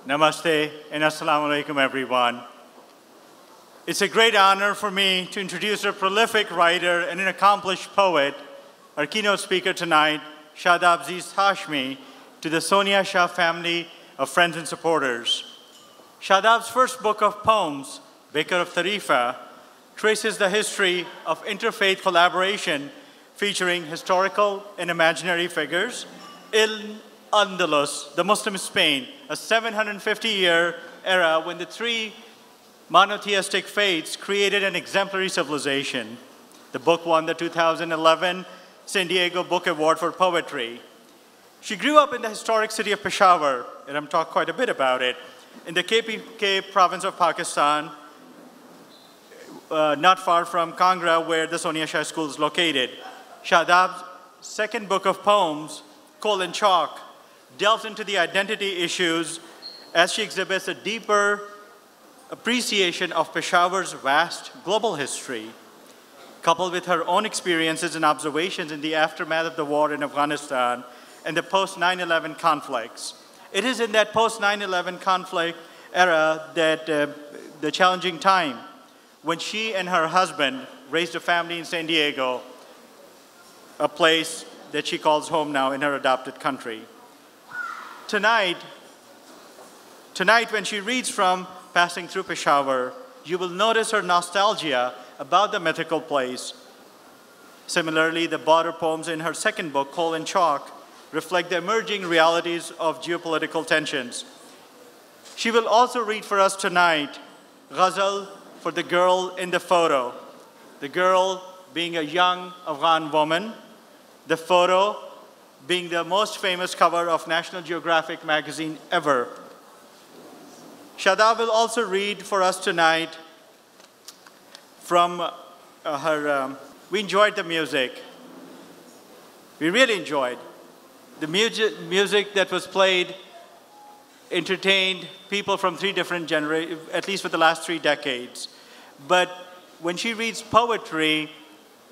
Speaker 9: Namaste and Assalamu alaikum, everyone. It's a great honor for me to introduce a prolific writer and an accomplished poet, our keynote speaker tonight, Shadab Zeest Hashmi, to the Sonia Shah family of friends and supporters. Shadab's first book of poems, Baker of Tarifa, traces the history of interfaith collaboration featuring historical and imaginary figures in Andalus, the Muslim Spain, a 750 year era when the three monotheistic faiths created an exemplary civilization. The book won the 2011 San Diego Book Award for Poetry. She grew up in the historic city of Peshawar, and I'm talking quite a bit about it, in the KPK province of Pakistan, uh, not far from Kangra, where the Sonia Shah School is located. Shadab's second book of poems, Coal and Chalk, delves into the identity issues as she exhibits a deeper appreciation of Peshawar's vast global history, coupled with her own experiences and observations in the aftermath of the war in Afghanistan and the post 9 11 conflicts. It is in that post 9 11 conflict era that uh, the challenging time when she and her husband raised a family in San Diego, a place that she calls home now in her adopted country. Tonight, tonight when she reads from Passing Through Peshawar, you will notice her nostalgia about the mythical place. Similarly, the border poems in her second book, Coal and Chalk, reflect the emerging realities of geopolitical tensions. She will also read for us tonight Ghazal for the girl in the photo. The girl being a young Afghan woman, the photo being the most famous cover of National Geographic magazine ever. Shada will also read for us tonight from uh, her. Um, we enjoyed the music. We really enjoyed. The music, music that was played entertained people from three different generations, at least for the last three decades. But when she reads poetry,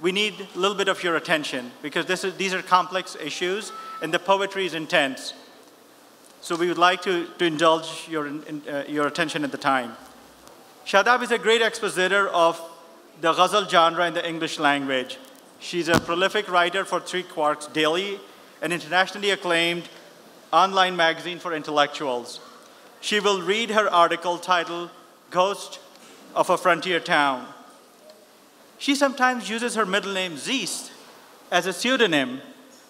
Speaker 9: we need a little bit of your attention because is, these are complex issues and the poetry is intense. So we would like to, to indulge your, uh, your attention at the time. Shadab is a great expositor of the ghazal genre in the English language. She's a prolific writer for Three Quarks Daily, an internationally acclaimed online magazine for intellectuals. She will read her article titled Ghost of a Frontier Town. She sometimes uses her middle name Zeest as a pseudonym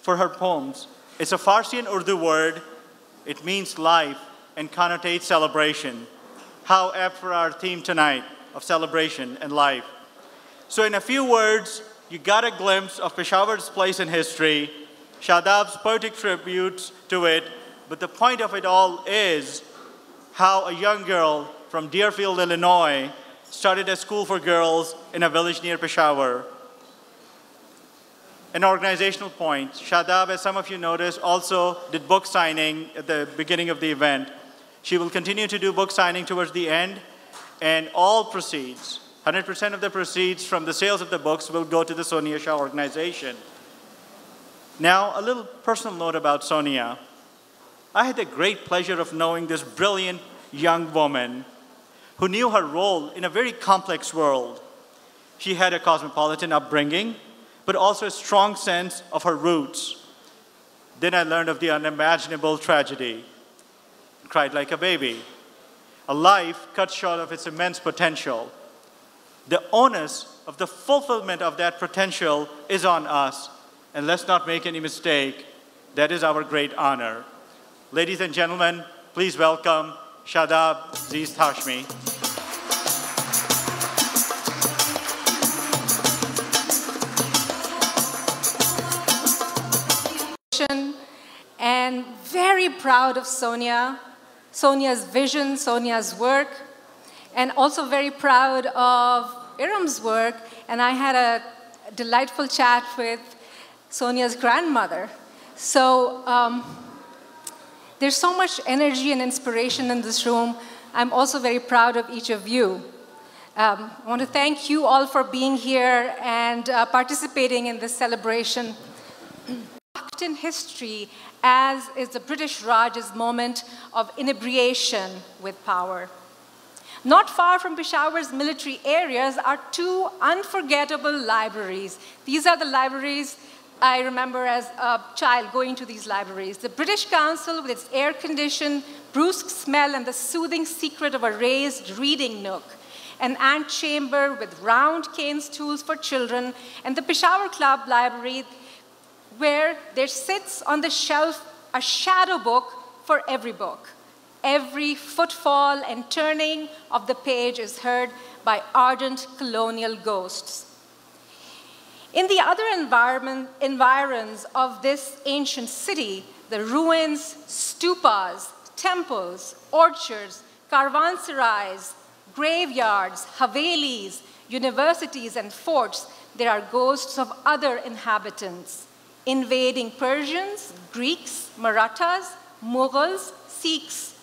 Speaker 9: for her poems. It's a Farsi and Urdu word. It means life and connotates celebration. How apt for our theme tonight of celebration and life. So, in a few words, you got a glimpse of Peshawar's place in history, Shadab's poetic tributes to it, but the point of it all is how a young girl from Deerfield, Illinois, started a school for girls in a village near Peshawar. An organizational point, Shadab, as some of you noticed, also did book signing at the beginning of the event. She will continue to do book signing towards the end, and all proceeds, 100% of the proceeds from the sales of the books will go to the Sonia Shah organization. Now, a little personal note about Sonia. I had the great pleasure of knowing this brilliant young woman who knew her role in a very complex world. She had a cosmopolitan upbringing, but also a strong sense of her roots. Then I learned of the unimaginable tragedy. Cried like a baby. A life cut short of its immense potential. The onus of the fulfillment of that potential is on us. And let's not make any mistake, that is our great honor. Ladies and gentlemen, please welcome Shadab Zeest Hashmi.
Speaker 10: and very proud of Sonia, Sonia's vision, Sonia's work, and also very proud of Iram's work. And I had a delightful chat with Sonia's grandmother. So um, there's so much energy and inspiration in this room. I'm also very proud of each of you. Um, I want to thank you all for being here and uh, participating in this celebration. in history as is the British Raj's moment of inebriation with power. Not far from Peshawar's military areas are two unforgettable libraries. These are the libraries I remember as a child going to these libraries. The British Council, with its air conditioned, brusque smell, and the soothing secret of a raised reading nook. An ant chamber with round cane stools for children, and the Peshawar Club Library, where there sits on the shelf a shadow book for every book. Every footfall and turning of the page is heard by ardent colonial ghosts. In the other environment, environs of this ancient city, the ruins, stupas, temples, orchards, caravanserais, graveyards, havelis, universities, and forts, there are ghosts of other inhabitants invading Persians, Greeks, Marathas, Mughals, Sikhs.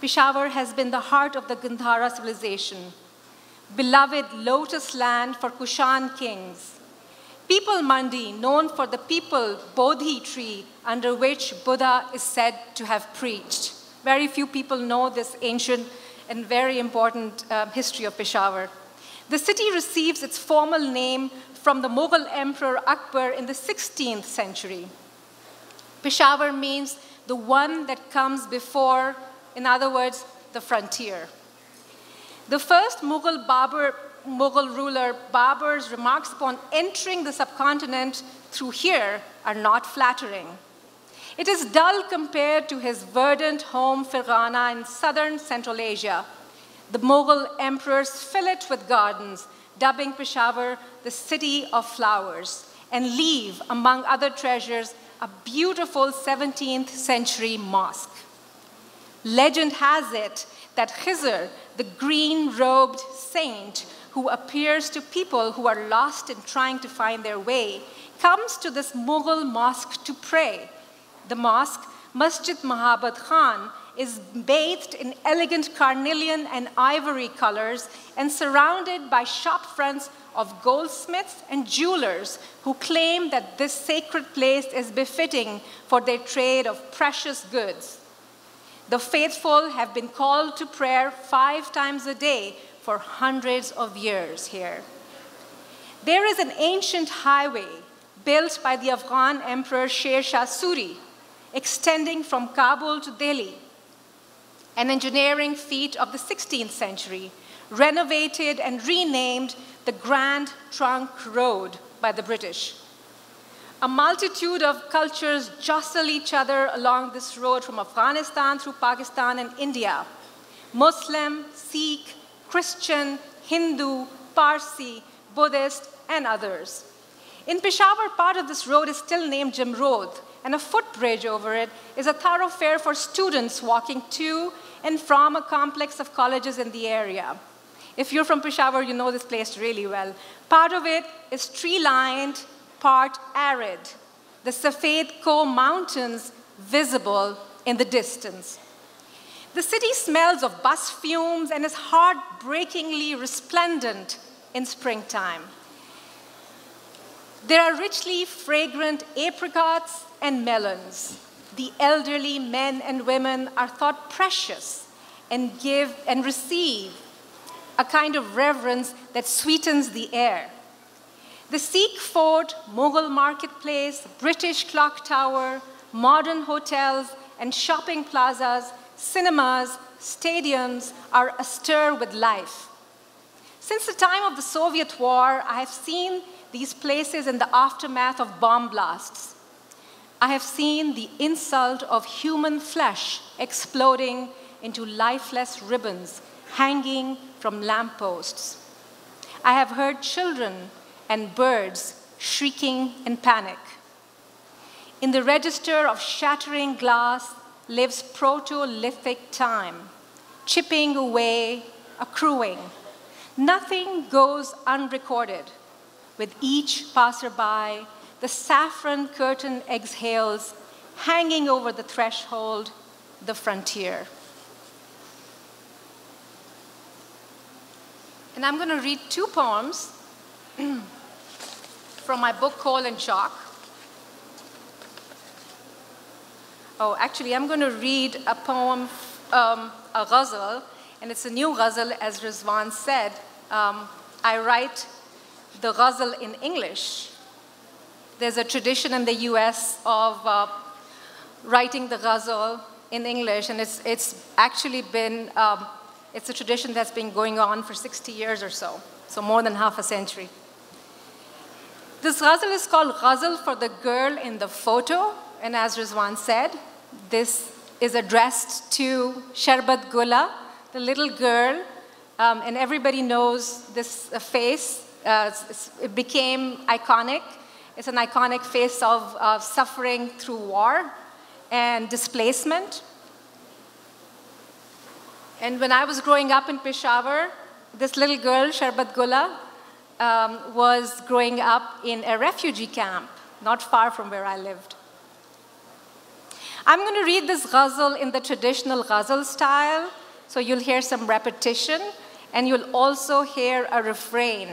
Speaker 10: Peshawar has been the heart of the Gandhara civilization, beloved lotus land for Kushan kings. Peepal Mandi, known for the people Bodhi tree under which Buddha is said to have preached. Very few people know this ancient and very important uh, history of Peshawar. The city receives its formal name from the Mughal Emperor Akbar in the 16th century. Peshawar means the one that comes before, in other words, the frontier. The first Mughal, Babur, Mughal ruler Babur's remarks upon entering the subcontinent through here are not flattering. It is dull compared to his verdant home Fergana in southern Central Asia. The Mughal emperors fill it with gardens, dubbing Peshawar the city of flowers, and leave, among other treasures, a beautiful 17th century mosque. Legend has it that Khizr, the green robed saint who appears to people who are lost in trying to find their way, comes to this Mughal mosque to pray. The mosque, Masjid Mahabat Khan, is bathed in elegant carnelian and ivory colors and surrounded by shop fronts of goldsmiths and jewelers who claim that this sacred place is befitting for their trade of precious goods. The faithful have been called to prayer five times a day for hundreds of years here. There is an ancient highway built by the Afghan Emperor Sher Shah Suri, extending from Kabul to Delhi, an engineering feat of the 16th century, renovated and renamed the Grand Trunk Road by the British. A multitude of cultures jostle each other along this road from Afghanistan through Pakistan and India. Muslim, Sikh, Christian, Hindu, Parsi, Buddhist, and others. In Peshawar, part of this road is still named Jamrud Road, and a footbridge over it is a thoroughfare for students walking to and from a complex of colleges in the area. If you're from Peshawar, you know this place really well. Part of it is tree lined, part arid. The Safed Koh Mountains visible in the distance. The city smells of bus fumes and is heartbreakingly resplendent in springtime. There are richly fragrant apricots and melons. The elderly men and women are thought precious and give and receive a kind of reverence that sweetens the air. The Sikh fort, Mughal marketplace, British clock tower, modern hotels, and shopping plazas, cinemas, stadiums are astir with life. Since the time of the Soviet war, I have seen these places in the aftermath of bomb blasts. I have seen the insult of human flesh exploding into lifeless ribbons hanging from lampposts. I have heard children and birds shrieking in panic. In the register of shattering glass lives protolithic time, chipping away, accruing. Nothing goes unrecorded. With each passerby, the saffron curtain exhales, hanging over the threshold, the frontier. And I'm going to read two poems from my book, Coal and Chalk. Oh, actually, I'm going to read a poem, um, a ghazal, and it's a new ghazal, as Rizwan said. Um, I write the ghazal in English. There's a tradition in the US of uh, writing the ghazal in English, and it's, it's actually been, um, it's a tradition that's been going on for 60 years or so, so more than half a century. This ghazal is called Ghazal for the Girl in the Photo, and as Rizwan said, this is addressed to Sharbat Gula, the little girl, um, and everybody knows this uh, face. Uh, it became iconic. It's an iconic face of, of suffering through war and displacement. And when I was growing up in Peshawar, this little girl, Sharbat Gula, um, was growing up in a refugee camp not far from where I lived. I'm going to read this ghazal in the traditional ghazal style, so you'll hear some repetition, and you'll also hear a refrain.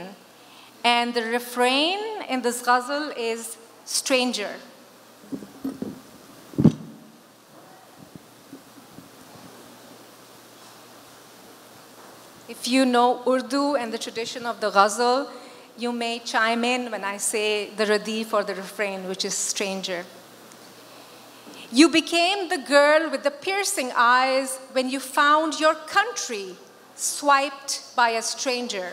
Speaker 10: And the refrain in this ghazal is stranger. If you know Urdu and the tradition of the ghazal, you may chime in when I say the radif or the refrain, which is stranger. You became the girl with the piercing eyes when you found your country swiped by a stranger.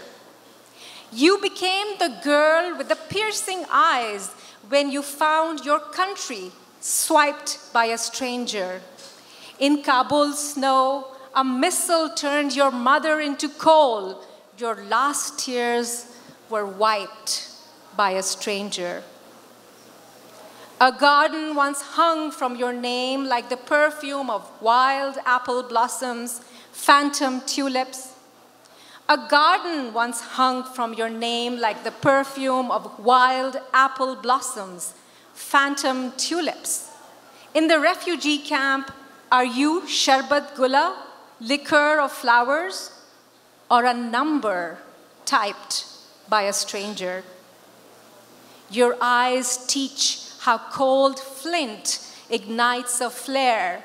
Speaker 10: You became the girl with the piercing eyes when you found your country swiped by a stranger. In Kabul's snow, a missile turned your mother into coal. Your last tears were wiped by a stranger. A garden once hung from your name like the perfume of wild apple blossoms, phantom tulips. A garden once hung from your name like the perfume of wild apple blossoms, phantom tulips. In the refugee camp, are you Sharbat Gula, liquor of flowers, or a number typed by a stranger? Your eyes teach how cold flint ignites a flare,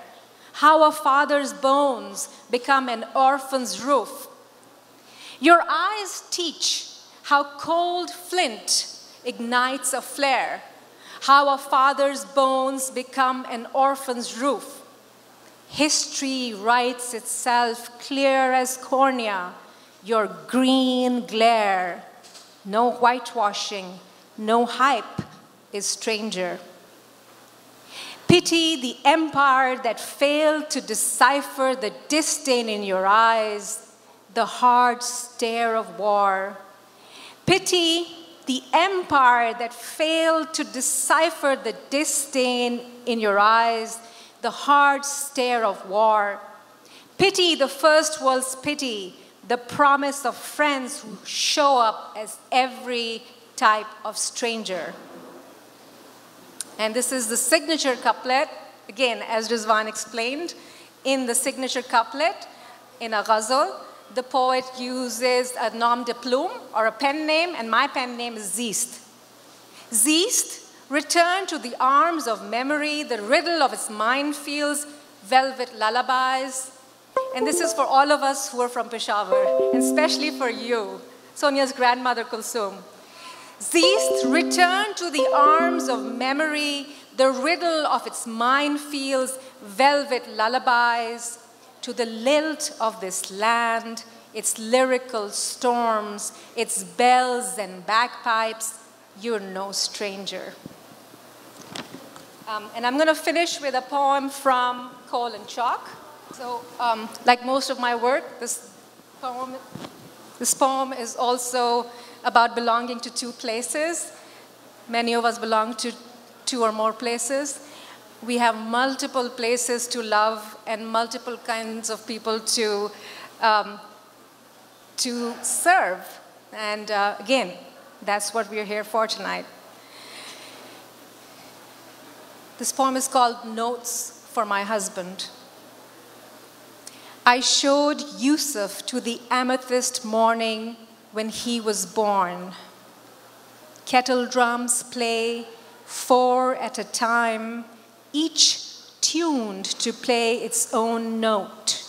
Speaker 10: how a father's bones become an orphan's roof. Your eyes teach how cold flint ignites a flare, how a father's bones become an orphan's roof. History writes itself clear as cornea, your green glare. No whitewashing, no hype is stranger. Pity the empire that failed to decipher the disdain in your eyes, the hard stare of war. Pity the empire that failed to decipher the disdain in your eyes, the hard stare of war. Pity the first world's pity, the promise of friends who show up as every type of stranger. And this is the signature couplet, again, as Rizwan explained, in the signature couplet in a ghazal, the poet uses a nom de plume or a pen name, and my pen name is Zeest. Zeest, return to the arms of memory, the riddle of its minefields, velvet lullabies. And this is for all of us who are from Peshawar, and especially for you, Sonia's grandmother Kulsum. Zeest, return to the arms of memory, the riddle of its minefields, velvet lullabies, to the lilt of this land, its lyrical storms, its bells and bagpipes, you're no stranger. Um, and I'm going to finish with a poem from Coal and Chalk. So, um, like most of my work, this poem, this poem is also about belonging to two places. Many of us belong to two or more places. We have multiple places to love and multiple kinds of people to, um, to serve. And uh, again, that's what we're here for tonight. This poem is called Notes for My Husband. I showed Yusuf to the amethyst morning when he was born. Kettle drums play four at a time, each tuned to play its own note.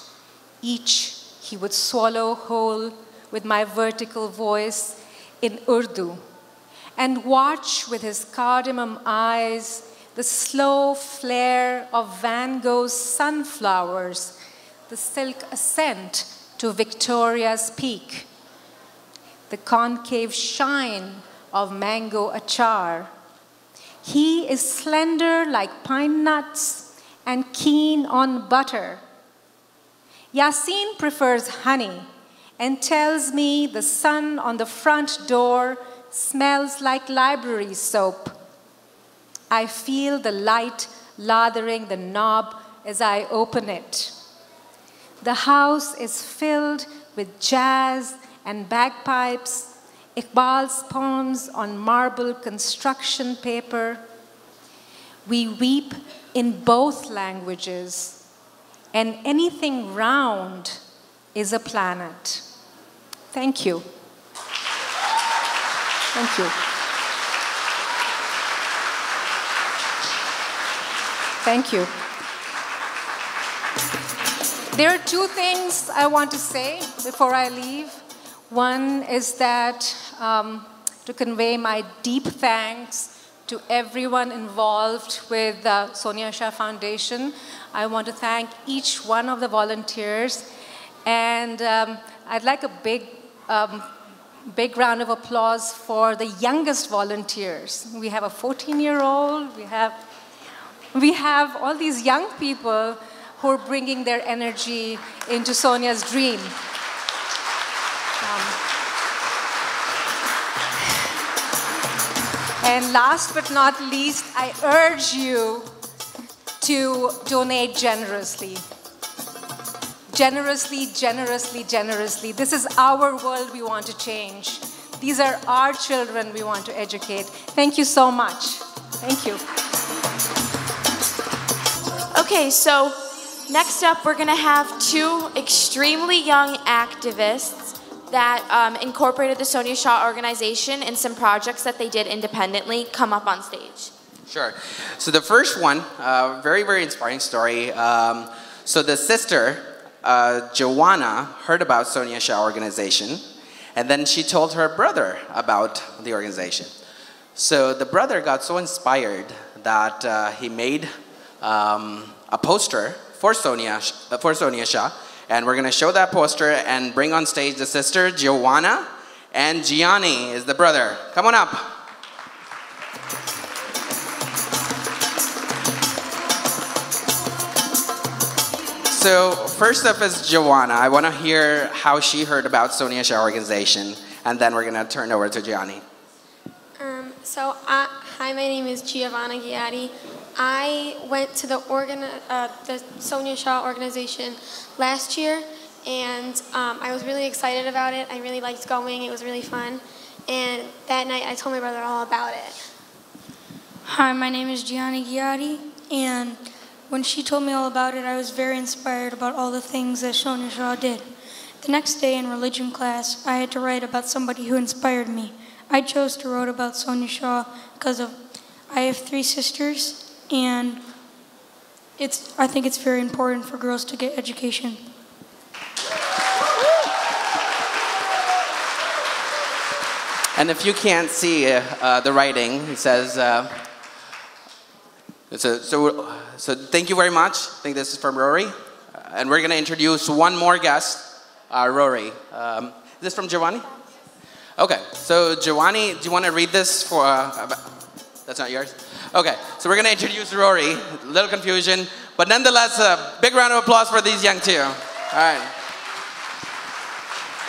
Speaker 10: Each he would swallow whole with my vertical voice in Urdu and watch with his cardamom eyes the slow flare of Van Gogh's sunflowers, the silk ascent to Victoria's peak, the concave shine of mango achar. He is slender like pine nuts and keen on butter. Yasin prefers honey and tells me the sun on the front door smells like library soap. I feel the light lathering the knob as I open it. The house is filled with jazz and bagpipes, Iqbal's poems on marble construction paper. We weep in both languages, and anything round is a planet. Thank you. Thank you. Thank you. There are two things I want to say before I leave. One is that um, to convey my deep thanks to everyone involved with the Sonia Shah Foundation. I want to thank each one of the volunteers. And um, I'd like a big, um, big round of applause for the youngest volunteers. We have a 14-year-old, we have, we have all these young people who are bringing their energy into Sonia's dream. Um, and last but not least, I urge you to donate generously. Generously, generously, generously. This is our world we want to change. These are our children we want to educate. Thank you so much. Thank you.
Speaker 2: Okay, so next up, we're going to have two extremely young activists that um, incorporated the Sonia Shah organization and some projects that they did independently come up on stage.
Speaker 1: Sure. So the first one, uh, very, very inspiring story. Um, so the sister, uh, Joanna, heard about Sonia Shah organization, And then she told her brother about the organization. So the brother got so inspired that uh, he made um, a poster for Sonia, for Sonia Shah. And we're going to show that poster and bring on stage the sister, Giovanna, and Gianni is the brother. Come on up. So first up is Joanna. I want to hear how she heard about Sonia Shah organization, and then we're going to turn over to Gianni.
Speaker 11: Um, so, uh, hi, my name is Giovanna Ghiatti. I went to the, organ- uh, the Sonia Shah organization last year, and um, I was really excited about it. I really liked going, it was really fun. And that night, I told my brother all about it.
Speaker 12: Hi, my name is Gianni Ghiatti, and when she told me all about it, I was very inspired about all the things that Sonia Shah did. The next day in religion class, I had to write about somebody who inspired me. I chose to write about Sonia Shah because of I have three sisters, and it's I think it's very important for girls to get education.
Speaker 1: And if you can't see uh, uh, the writing, it says, uh, so, so, so thank you very much. I think this is from Rory. Uh, and we're going to introduce one more guest, uh, Rory. Um, is this from Giovanni? Okay, so Giovanni, do you want to read this for, uh, that's not yours? Okay, so we're going to introduce Rory. A little confusion, but nonetheless, a big round of applause for these young two. All right.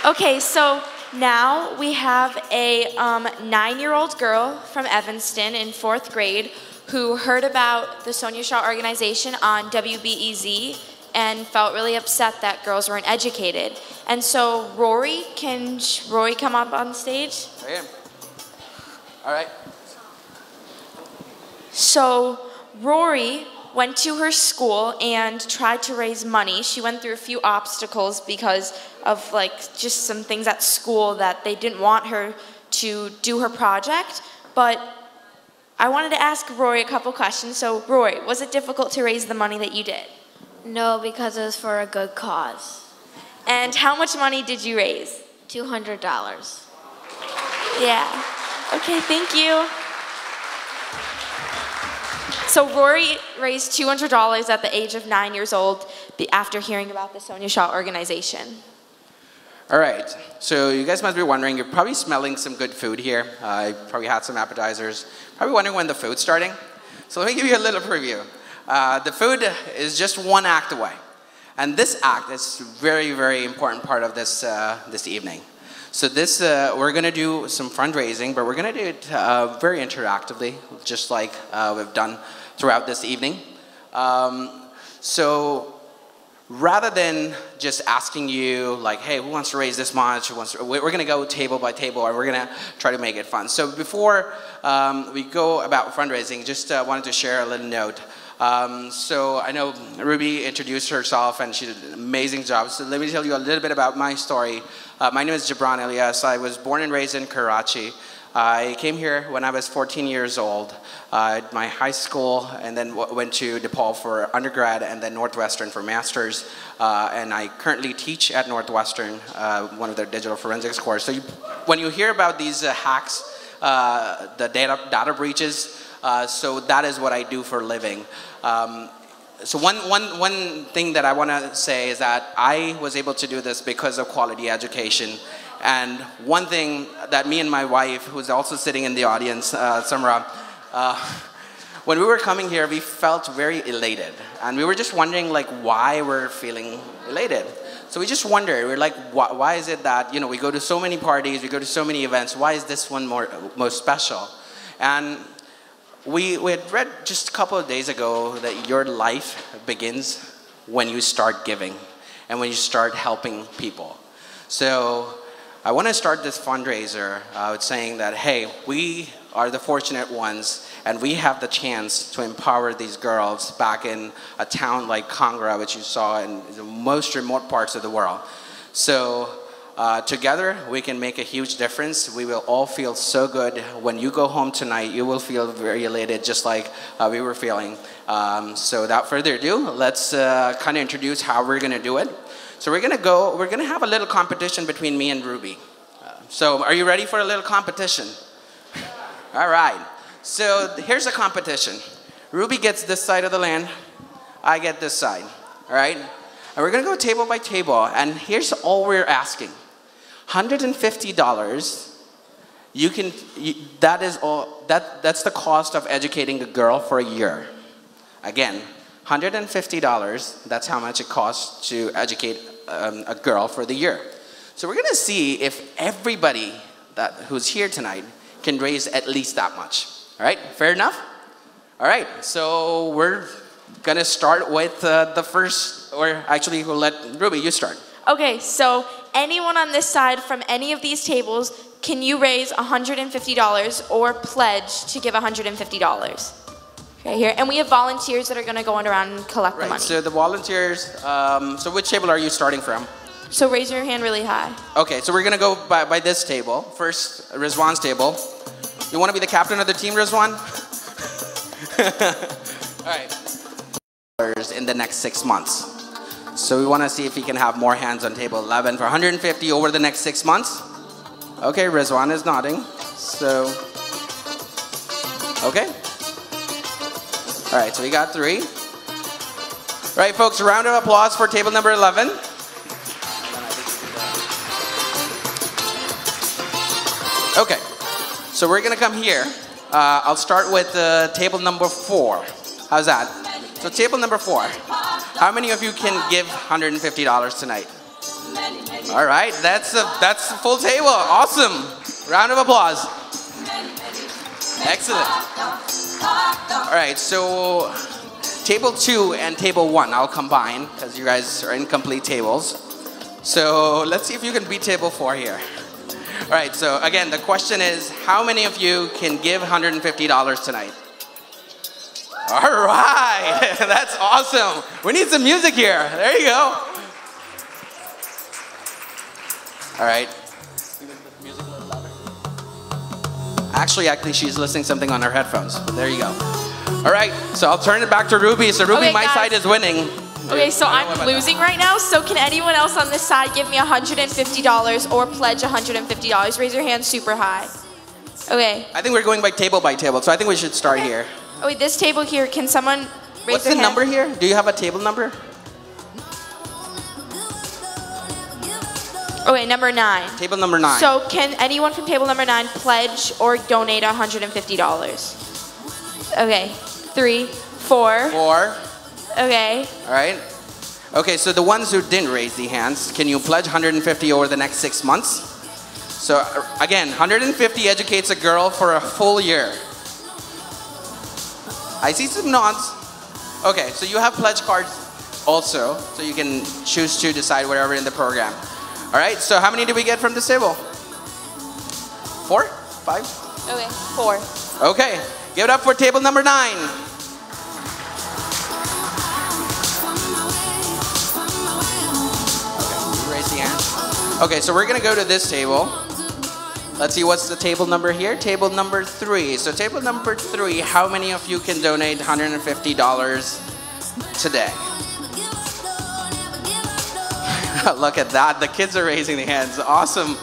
Speaker 2: Okay, so now we have a um, nine-year-old girl from Evanston in fourth grade who heard about the Sonia Shah organization on WBEZ and felt really upset that girls weren't educated. And so Rory, can Rory come up on stage?
Speaker 1: Right here. All right.
Speaker 2: So Rory went to her school and tried to raise money. She went through a few obstacles because of like just some things at school that they didn't want her to do her project. But I wanted to ask Rory a couple questions. So Rory, was it difficult to raise the money that you did?
Speaker 6: No, because it was for a good cause.
Speaker 2: And how much money did you raise?
Speaker 6: $200.
Speaker 2: Yeah. Okay, thank you. So Rory raised $200 at the age of nine years old after hearing about the Sonia Shah organization.
Speaker 1: All right, so you guys must be wondering, you're probably smelling some good food here. You probably had some appetizers. Probably wondering when the food's starting. So let me give you a little preview. Uh, the food is just one act away. And this act is a very, very important part of this, uh, this evening. So this, uh, we're gonna do some fundraising, but we're gonna do it uh, very interactively, just like uh, we've done throughout this evening. Um, so rather than just asking you like, hey, who wants to raise this much? Who wants to, we're going to go table by table and we're going to try to make it fun. So before um, we go about fundraising, just uh, wanted to share a little note. Um, so I know Ruby introduced herself and she did an amazing job. So let me tell you a little bit about my story. Uh, my name is Jabran Elias. I was born and raised in Karachi. I came here when I was 14 years old, uh, my high school, and then went to DePaul for undergrad, and then Northwestern for master's. Uh, and I currently teach at Northwestern, uh, one of their digital forensics course. So you, when you hear about these uh, hacks, uh, the data data breaches, uh, so that is what I do for a living. Um, so one, one, one thing that I want to say is that I was able to do this because of quality education. And one thing that me and my wife, who's also sitting in the audience, uh, Samra, uh, when we were coming here, we felt very elated. And we were just wondering like why we're feeling elated. So we just wondered, we're like, why, why is it that, you know, we go to so many parties, we go to so many events, why is this one more, most special? And we, we had read just a couple of days ago that your life begins when you start giving and when you start helping people. So I want to start this fundraiser uh, saying that, hey, we are the fortunate ones and we have the chance to empower these girls back in a town like Kangra, which you saw in the most remote parts of the world. So uh, together, we can make a huge difference. We will all feel so good. When you go home tonight, you will feel very elated, just like uh, we were feeling. Um, so without further ado, let's uh, kind of introduce how we're going to do it. So we're to go, we're to have a little competition between me and Ruby. So, are you ready for a little competition? All right. So, here's a competition. Ruby gets this side of the land, I get this side. All right? And we're going to go table by table, and here's all we're asking $150 you can that is all that that's the cost of educating a girl for a year again $150 that's how much it costs to educate um, a girl for the year. So we're going to see if everybody that who's here tonight can raise at least that much. All right fair enough? All right so we're going to start with uh, the first or actually we'll let ruby you start.
Speaker 2: Okay, so anyone on this side from any of these tables, can you raise $150 or pledge to give $150? Okay, here. And we have volunteers that are going to go around and collect the
Speaker 1: right
Speaker 2: money.
Speaker 1: so the volunteers um, so which table are you starting from
Speaker 2: So raise your hand really high.
Speaker 1: Okay, so we're gonna go by, by this table. First, Rizwan's table. You wanna be the captain of the team, Rizwan? All right. In the next six months. So we wanna see if we can have more hands on table 11 for 150 over the next six months. Okay, Rizwan is nodding. So, okay. All right, so we got three. All right, folks, round of applause for table number 11. Okay, so we're gonna come here. Uh, I'll start with uh, table number four. How's that? So table number four. How many of you can give $150 tonight? All right, that's a that's a full table. Awesome. Round of applause. Excellent. All right, so table two and table one I'll combine because you guys are incomplete tables. So let's see if you can beat table four here. All right, so again, the question is how many of you can give $150 tonight? All right, that's awesome. We need some music here. There you go. All right. Actually, actually, she's listening something on her headphones. There you go. All right, so I'll turn it back to Ruby. So Ruby,
Speaker 2: Okay,
Speaker 1: my
Speaker 2: guys.
Speaker 1: side is winning.
Speaker 2: Okay, so
Speaker 1: I
Speaker 2: I'm
Speaker 1: about that.
Speaker 2: losing right now. So can anyone else on this side give me $150 or pledge $150? Raise your hand super high. Okay.
Speaker 1: I think we're going by table by table, so I think we should start here.
Speaker 2: Oh wait, this table here. Can someone raise
Speaker 1: What's the
Speaker 2: hand?
Speaker 1: number here? Do you have a table number?
Speaker 2: Okay, number nine.
Speaker 1: Table number nine.
Speaker 2: So can anyone from table number nine pledge or donate $150? Okay, three, four.
Speaker 1: Four.
Speaker 2: Okay.
Speaker 1: All right. Okay, so the ones who didn't raise the hands, can you pledge 150 over the next six months? So uh, again, 150 educates a girl for a full year. I see some nods. Okay, so you have pledge cards also, so you can choose to decide whatever in the program. All right, so how many did we get from this table? Four? Five?
Speaker 2: Okay, four.
Speaker 1: Okay, give it up for table number nine. Okay, raise the hand. Okay, so we're gonna go to this table. Let's see what's the table number here. Table number three. So table number three, how many of you can donate $150 today? Look at that. The kids are raising their hands. Awesome.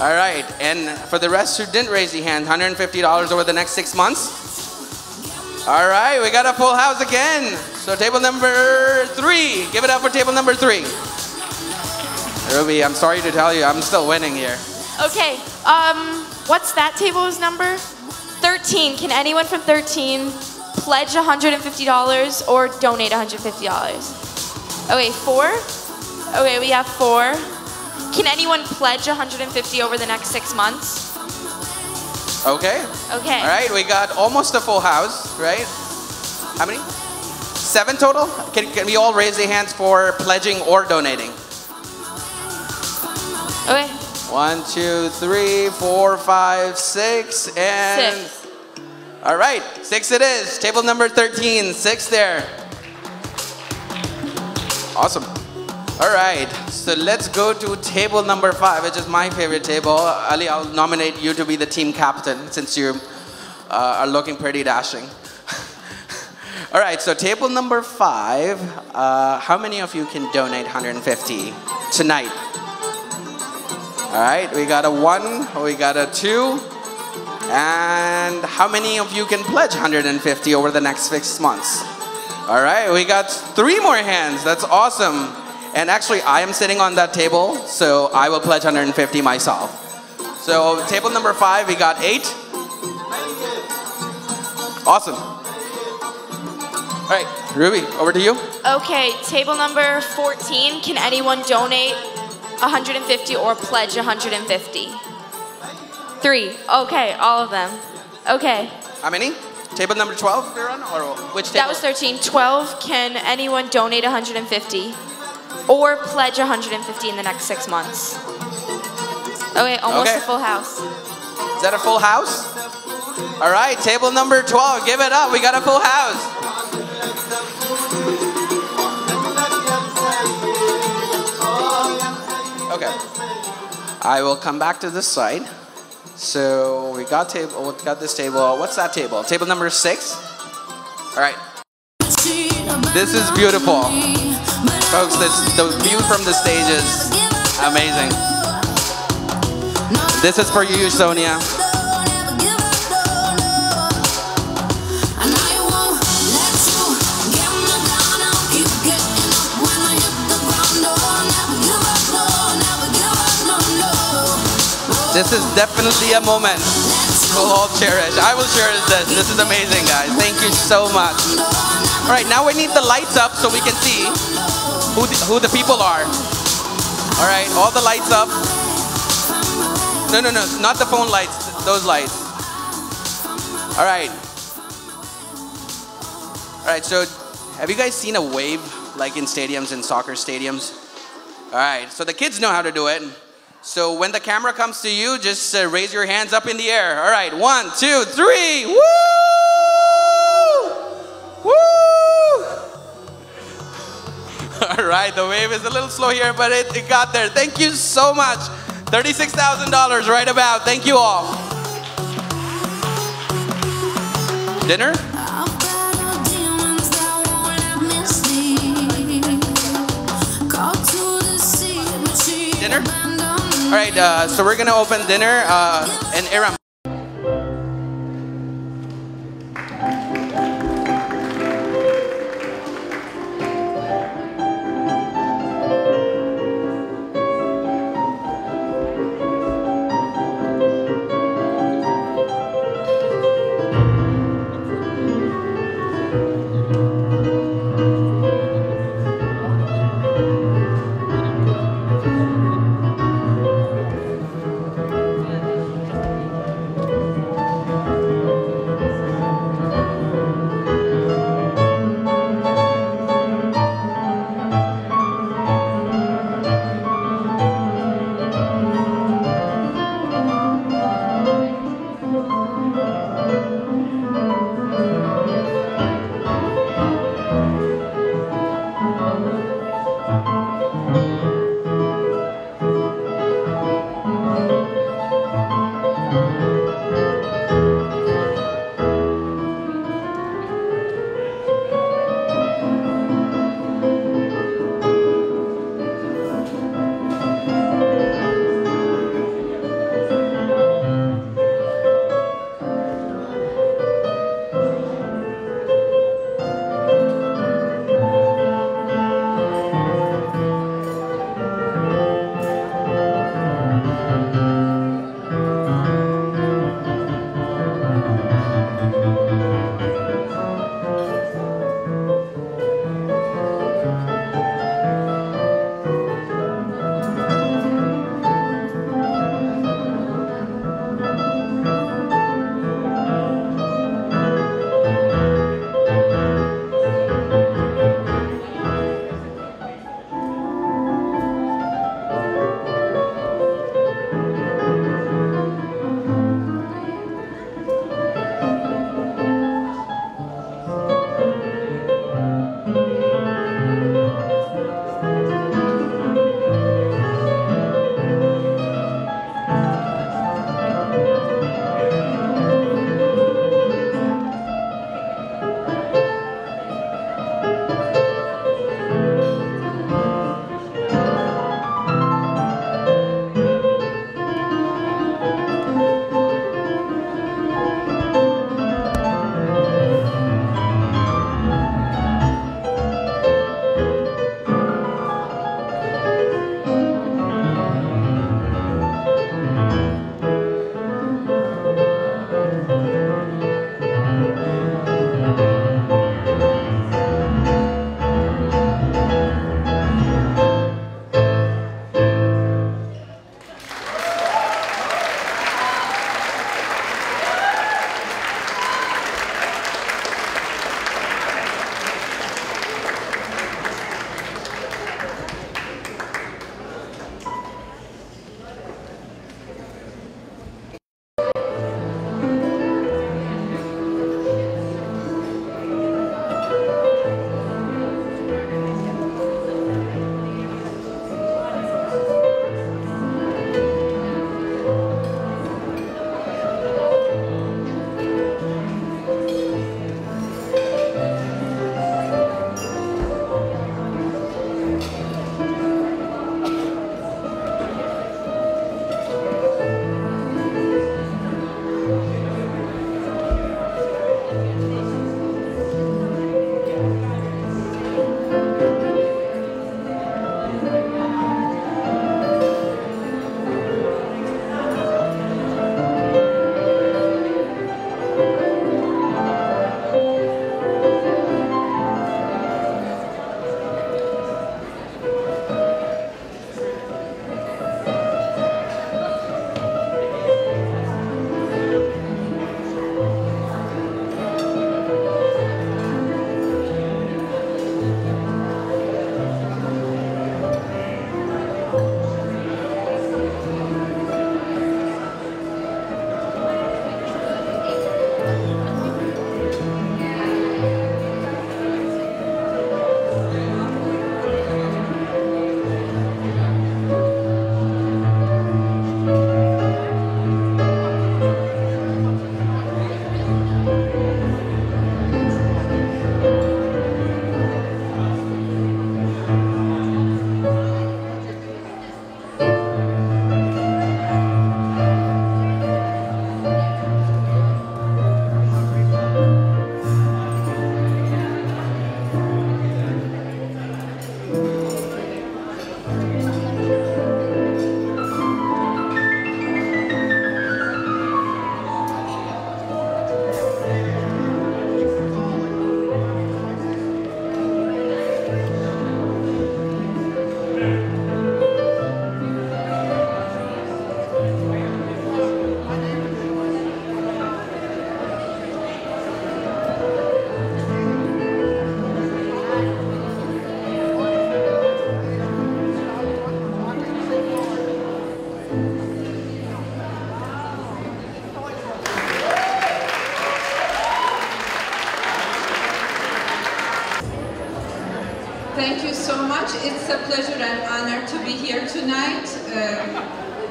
Speaker 1: All right. And for the rest who didn't raise the hand, $150 over the next six months? All right. We got a full house again. So table number three. Give it up for table number three. Ruby, I'm sorry to tell you, I'm still winning here.
Speaker 2: Okay, um, what's that table's number? 13. Can anyone from 13 pledge $150 or donate $150? Okay, four. Okay, we have four. Can anyone pledge 150 over the next six months?
Speaker 1: Okay.
Speaker 2: Okay.
Speaker 1: All right. We got almost a full house, right? How many? Seven total? Can, can we all raise the hands for pledging or donating?
Speaker 2: Okay.
Speaker 1: One, two, three, four, five, six, and.
Speaker 2: Six.
Speaker 1: All right, six it is. Table number 13, six there. Awesome. All right, so let's go to table number five, which is my favorite table. Ali, I'll nominate you to be the team captain since you uh, are looking pretty dashing. All right, so table number five, uh, how many of you can donate 150 tonight? All right, we got a one, we got a two. And how many of you can pledge 150 over the next six months? All right, we got three more hands. That's awesome. And actually, I am sitting on that table, so I will pledge 150 myself. So, table number five, we got eight. Awesome. All right, Ruby, over to you.
Speaker 2: Okay, table number 14. Can anyone donate 150 or pledge 150? Three. Okay, all of them. Okay.
Speaker 1: How many? Table number 12 we're on, or which table?
Speaker 2: That was 13. 12. Can anyone donate 150 or pledge 150 in the next six months? Okay, almost
Speaker 1: Okay.
Speaker 2: a full house.
Speaker 1: Is that a full house? All right, table number 12, give it up. We got a full house. Okay. I will come back to this side. So we got table. We got this table. What's that table? Table number six. All right. This is beautiful, folks. This, the view from the stage is amazing. This is for you, Sonia. This is definitely a moment we'll all cherish. I will cherish this. This is amazing, guys. Thank you so much. All right, now we need the lights up so we can see who the, who the people are. All right, all the lights up. No, no, no, not the phone lights, those lights. All right. All right, so have you guys seen a wave like in stadiums, in soccer stadiums? All right, so the kids know how to do it. So when the camera comes to you, just uh, raise your hands up in the air. All right, one, two, three. Woo! Woo! All right, the wave is a little slow here, but it, it got there. Thank you so much. $36,000 right about. Thank you all. Dinner? Dinner? All right, uh, so we're gonna open dinner. Uh, and Iram.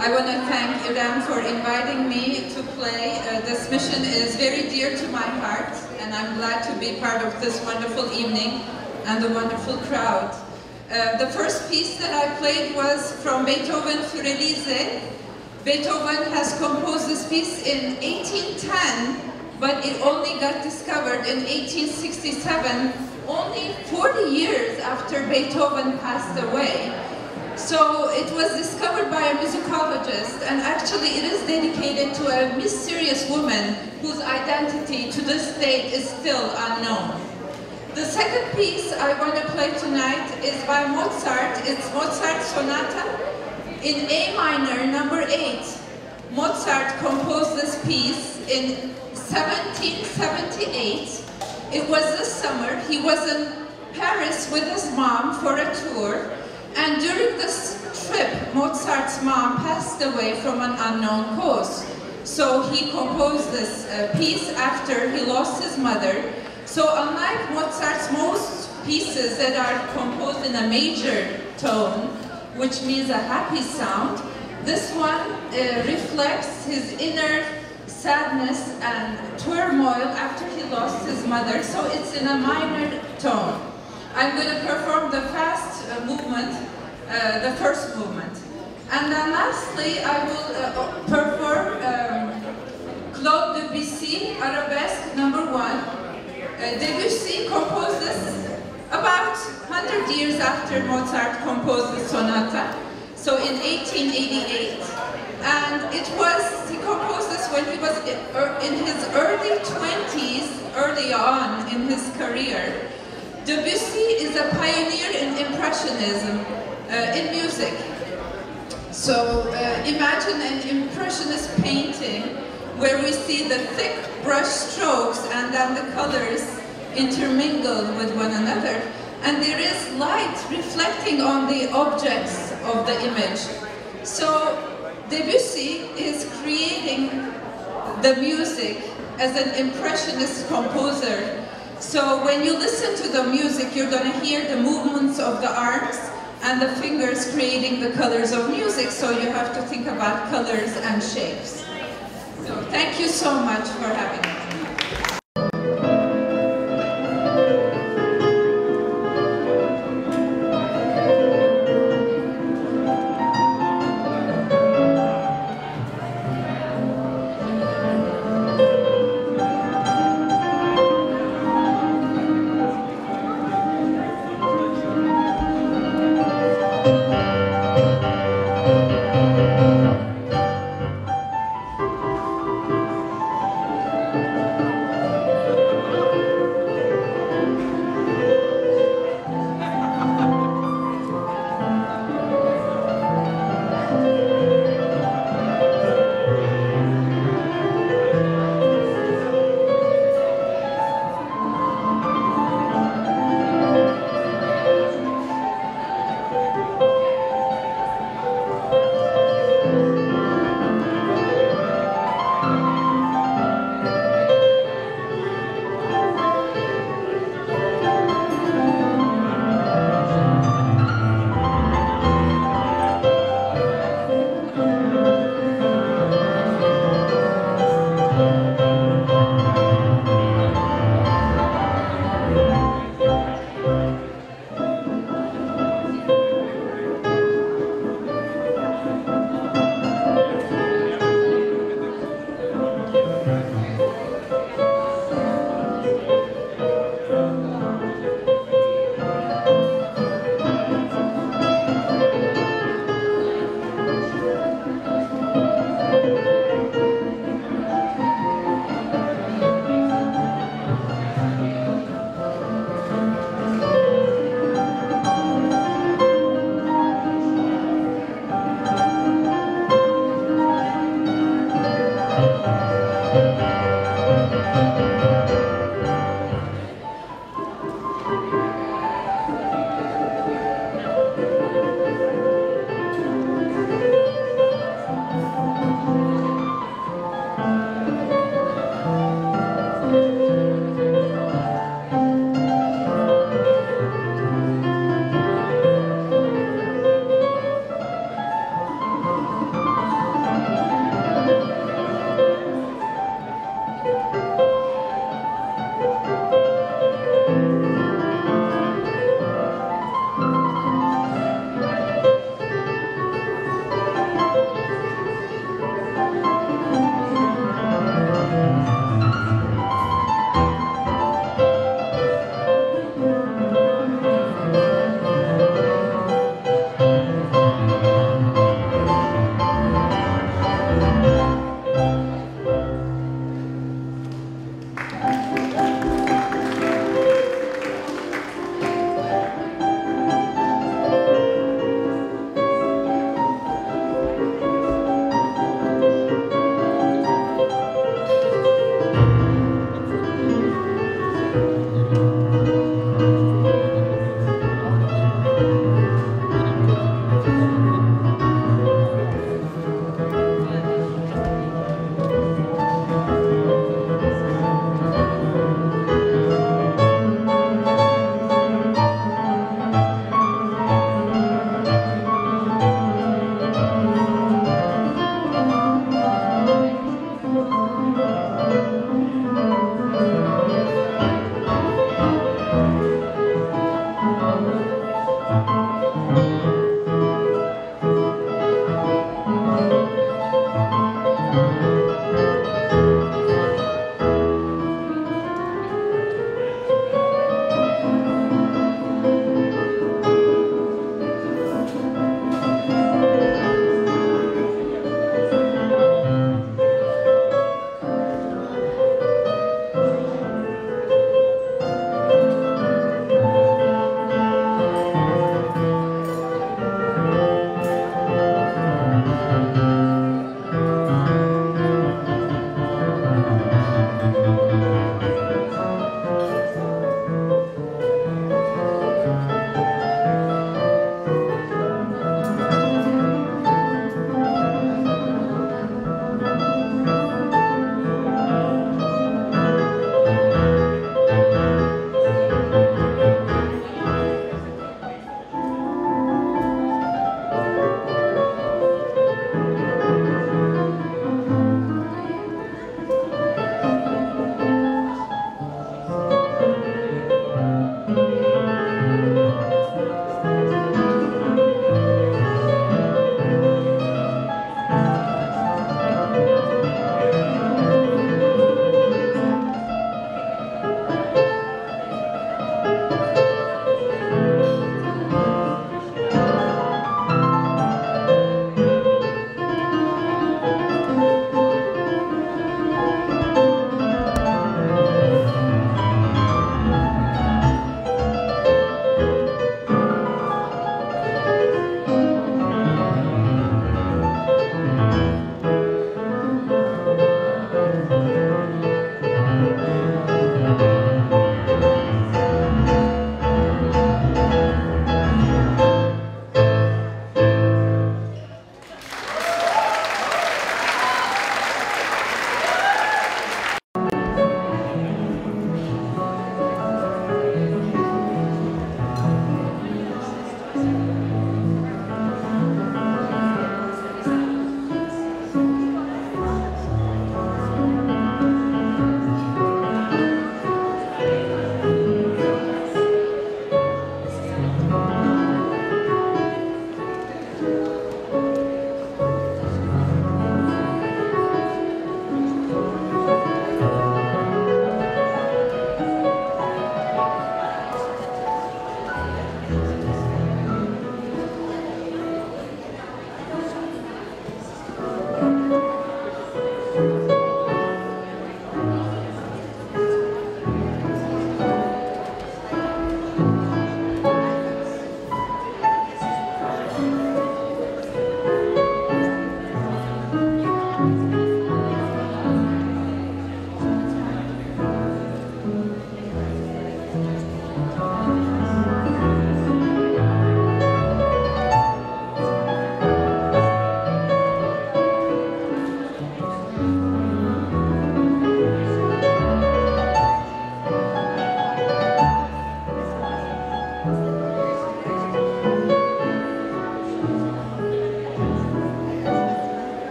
Speaker 13: I want to thank Iram for inviting me to play. Uh, this mission is very dear to my heart, and I'm glad to be part of this wonderful evening and the wonderful crowd. Uh, the first piece that I played was from Beethoven für Elise. Beethoven has composed this piece in 1810, but it only got discovered in 1867, only 40 years after Beethoven passed away. So it was discovered by a musicologist, and actually it is dedicated to a mysterious woman whose identity to this date is still unknown. The second piece I want to play tonight is by Mozart. It's Mozart Sonata in A minor, number 8. Mozart composed this piece in 1778. It was this summer. He was in Paris with his mom for a tour. And during this trip, Mozart's mom passed away from an unknown cause. So he composed this uh, piece after he lost his mother. So unlike Mozart's most pieces that are composed in a major tone, which means a happy sound, this one uh, reflects his inner sadness and turmoil after he lost his mother, so it's in a minor tone. I'm going to perform the fast uh, movement, uh, the first movement. And then lastly, I will uh, perform um, Claude Debussy, Arabesque number one. Uh, Debussy composed this about 100 years after Mozart composed the sonata, so in 1888. And it was, he composed this when he was in his early 20s, early on in his career. Debussy is a pioneer in Impressionism, uh, in music. So uh, imagine an Impressionist painting where we see the thick brush strokes and then the colors intermingle with one another. And there is light reflecting on the objects of the image. So Debussy is creating the music as an impressionist composer. So when you listen to the music, you're going to hear the movements of the arms and the fingers creating the colors of music. So you have to think about colors and shapes. So thank you so much for having me.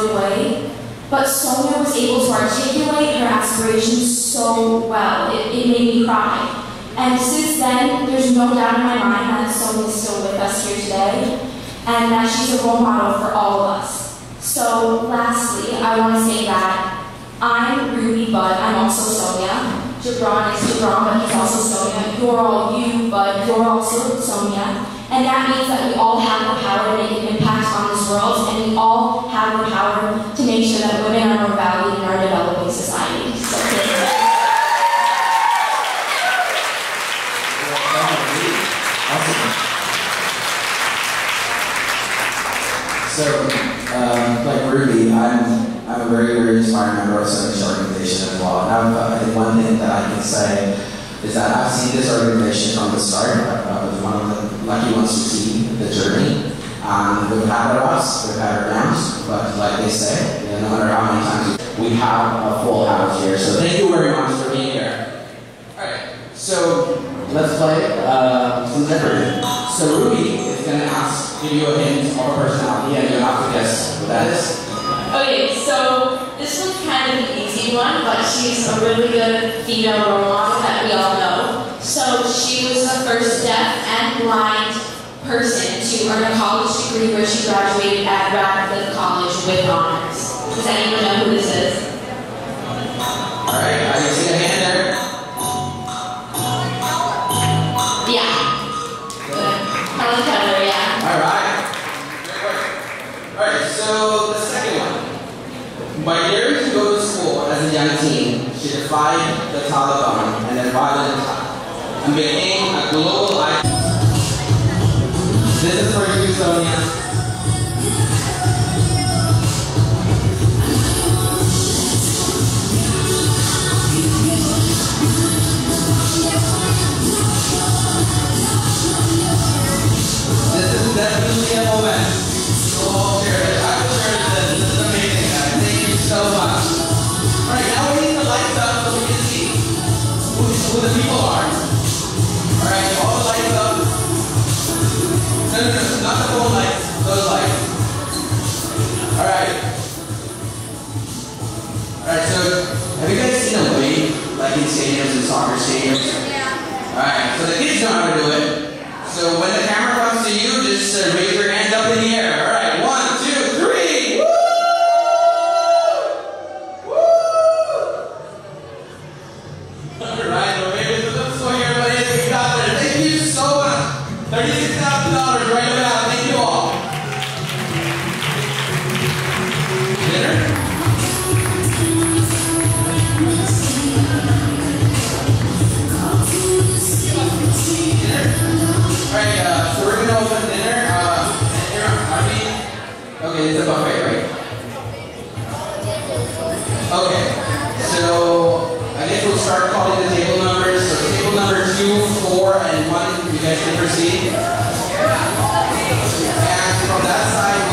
Speaker 1: sounded like, but
Speaker 2: Sonia was able to articulate her aspirations so well. It, it made me cry. And since then, there's no doubt in my mind that Sonia's still with us here today, and that she's a role model for all of us. So lastly, I want to say that I'm Ruby, but I'm also Sonia. Gibran is Gibran, but he's also Sonia. You're all you, but you're also Sonia. And that means that we all have the power to make a and we all have the power to make sure that women are more valued in our developing society. So.
Speaker 1: So, um, like Ruby, I'm, I'm a very, very inspired member of Sonia Shah Organization as well. And I've, I think one thing that I can say is that I've seen this organization from the start. Uh, I was one of the lucky ones to see the journey um, we've had our ups, we've had our downs, but like they say, no matter how many times we have a full house here. So thank you very much for being here. Alright, so let's play uh, some Jeopardy. So Ruby is going to ask, give you a hint of a personality, and you have to guess what that is.
Speaker 2: Okay, so this one's kind of an easy one, but she's a really good female role model that we all know. So she was the first deaf and blind person to earn a college degree where she graduated at Radcliffe College with honors. Does anyone know who this is?
Speaker 1: Alright, I can see a hand there.
Speaker 2: Yeah. Helen Keller, yeah.
Speaker 1: Alright. Alright, so the second one. By daring to go to school as a young teen, she defied the Taliban and their violent and became a global icon. This is Alright, have you guys seen a wave like in stadiums and soccer stadiums? Yeah. Alright, so the kids know how to do it. So when the camera comes to you, just uh, raise your hand up in the air. All start calling the table numbers. So table number two, four, and one, you guys can proceed. And from that side,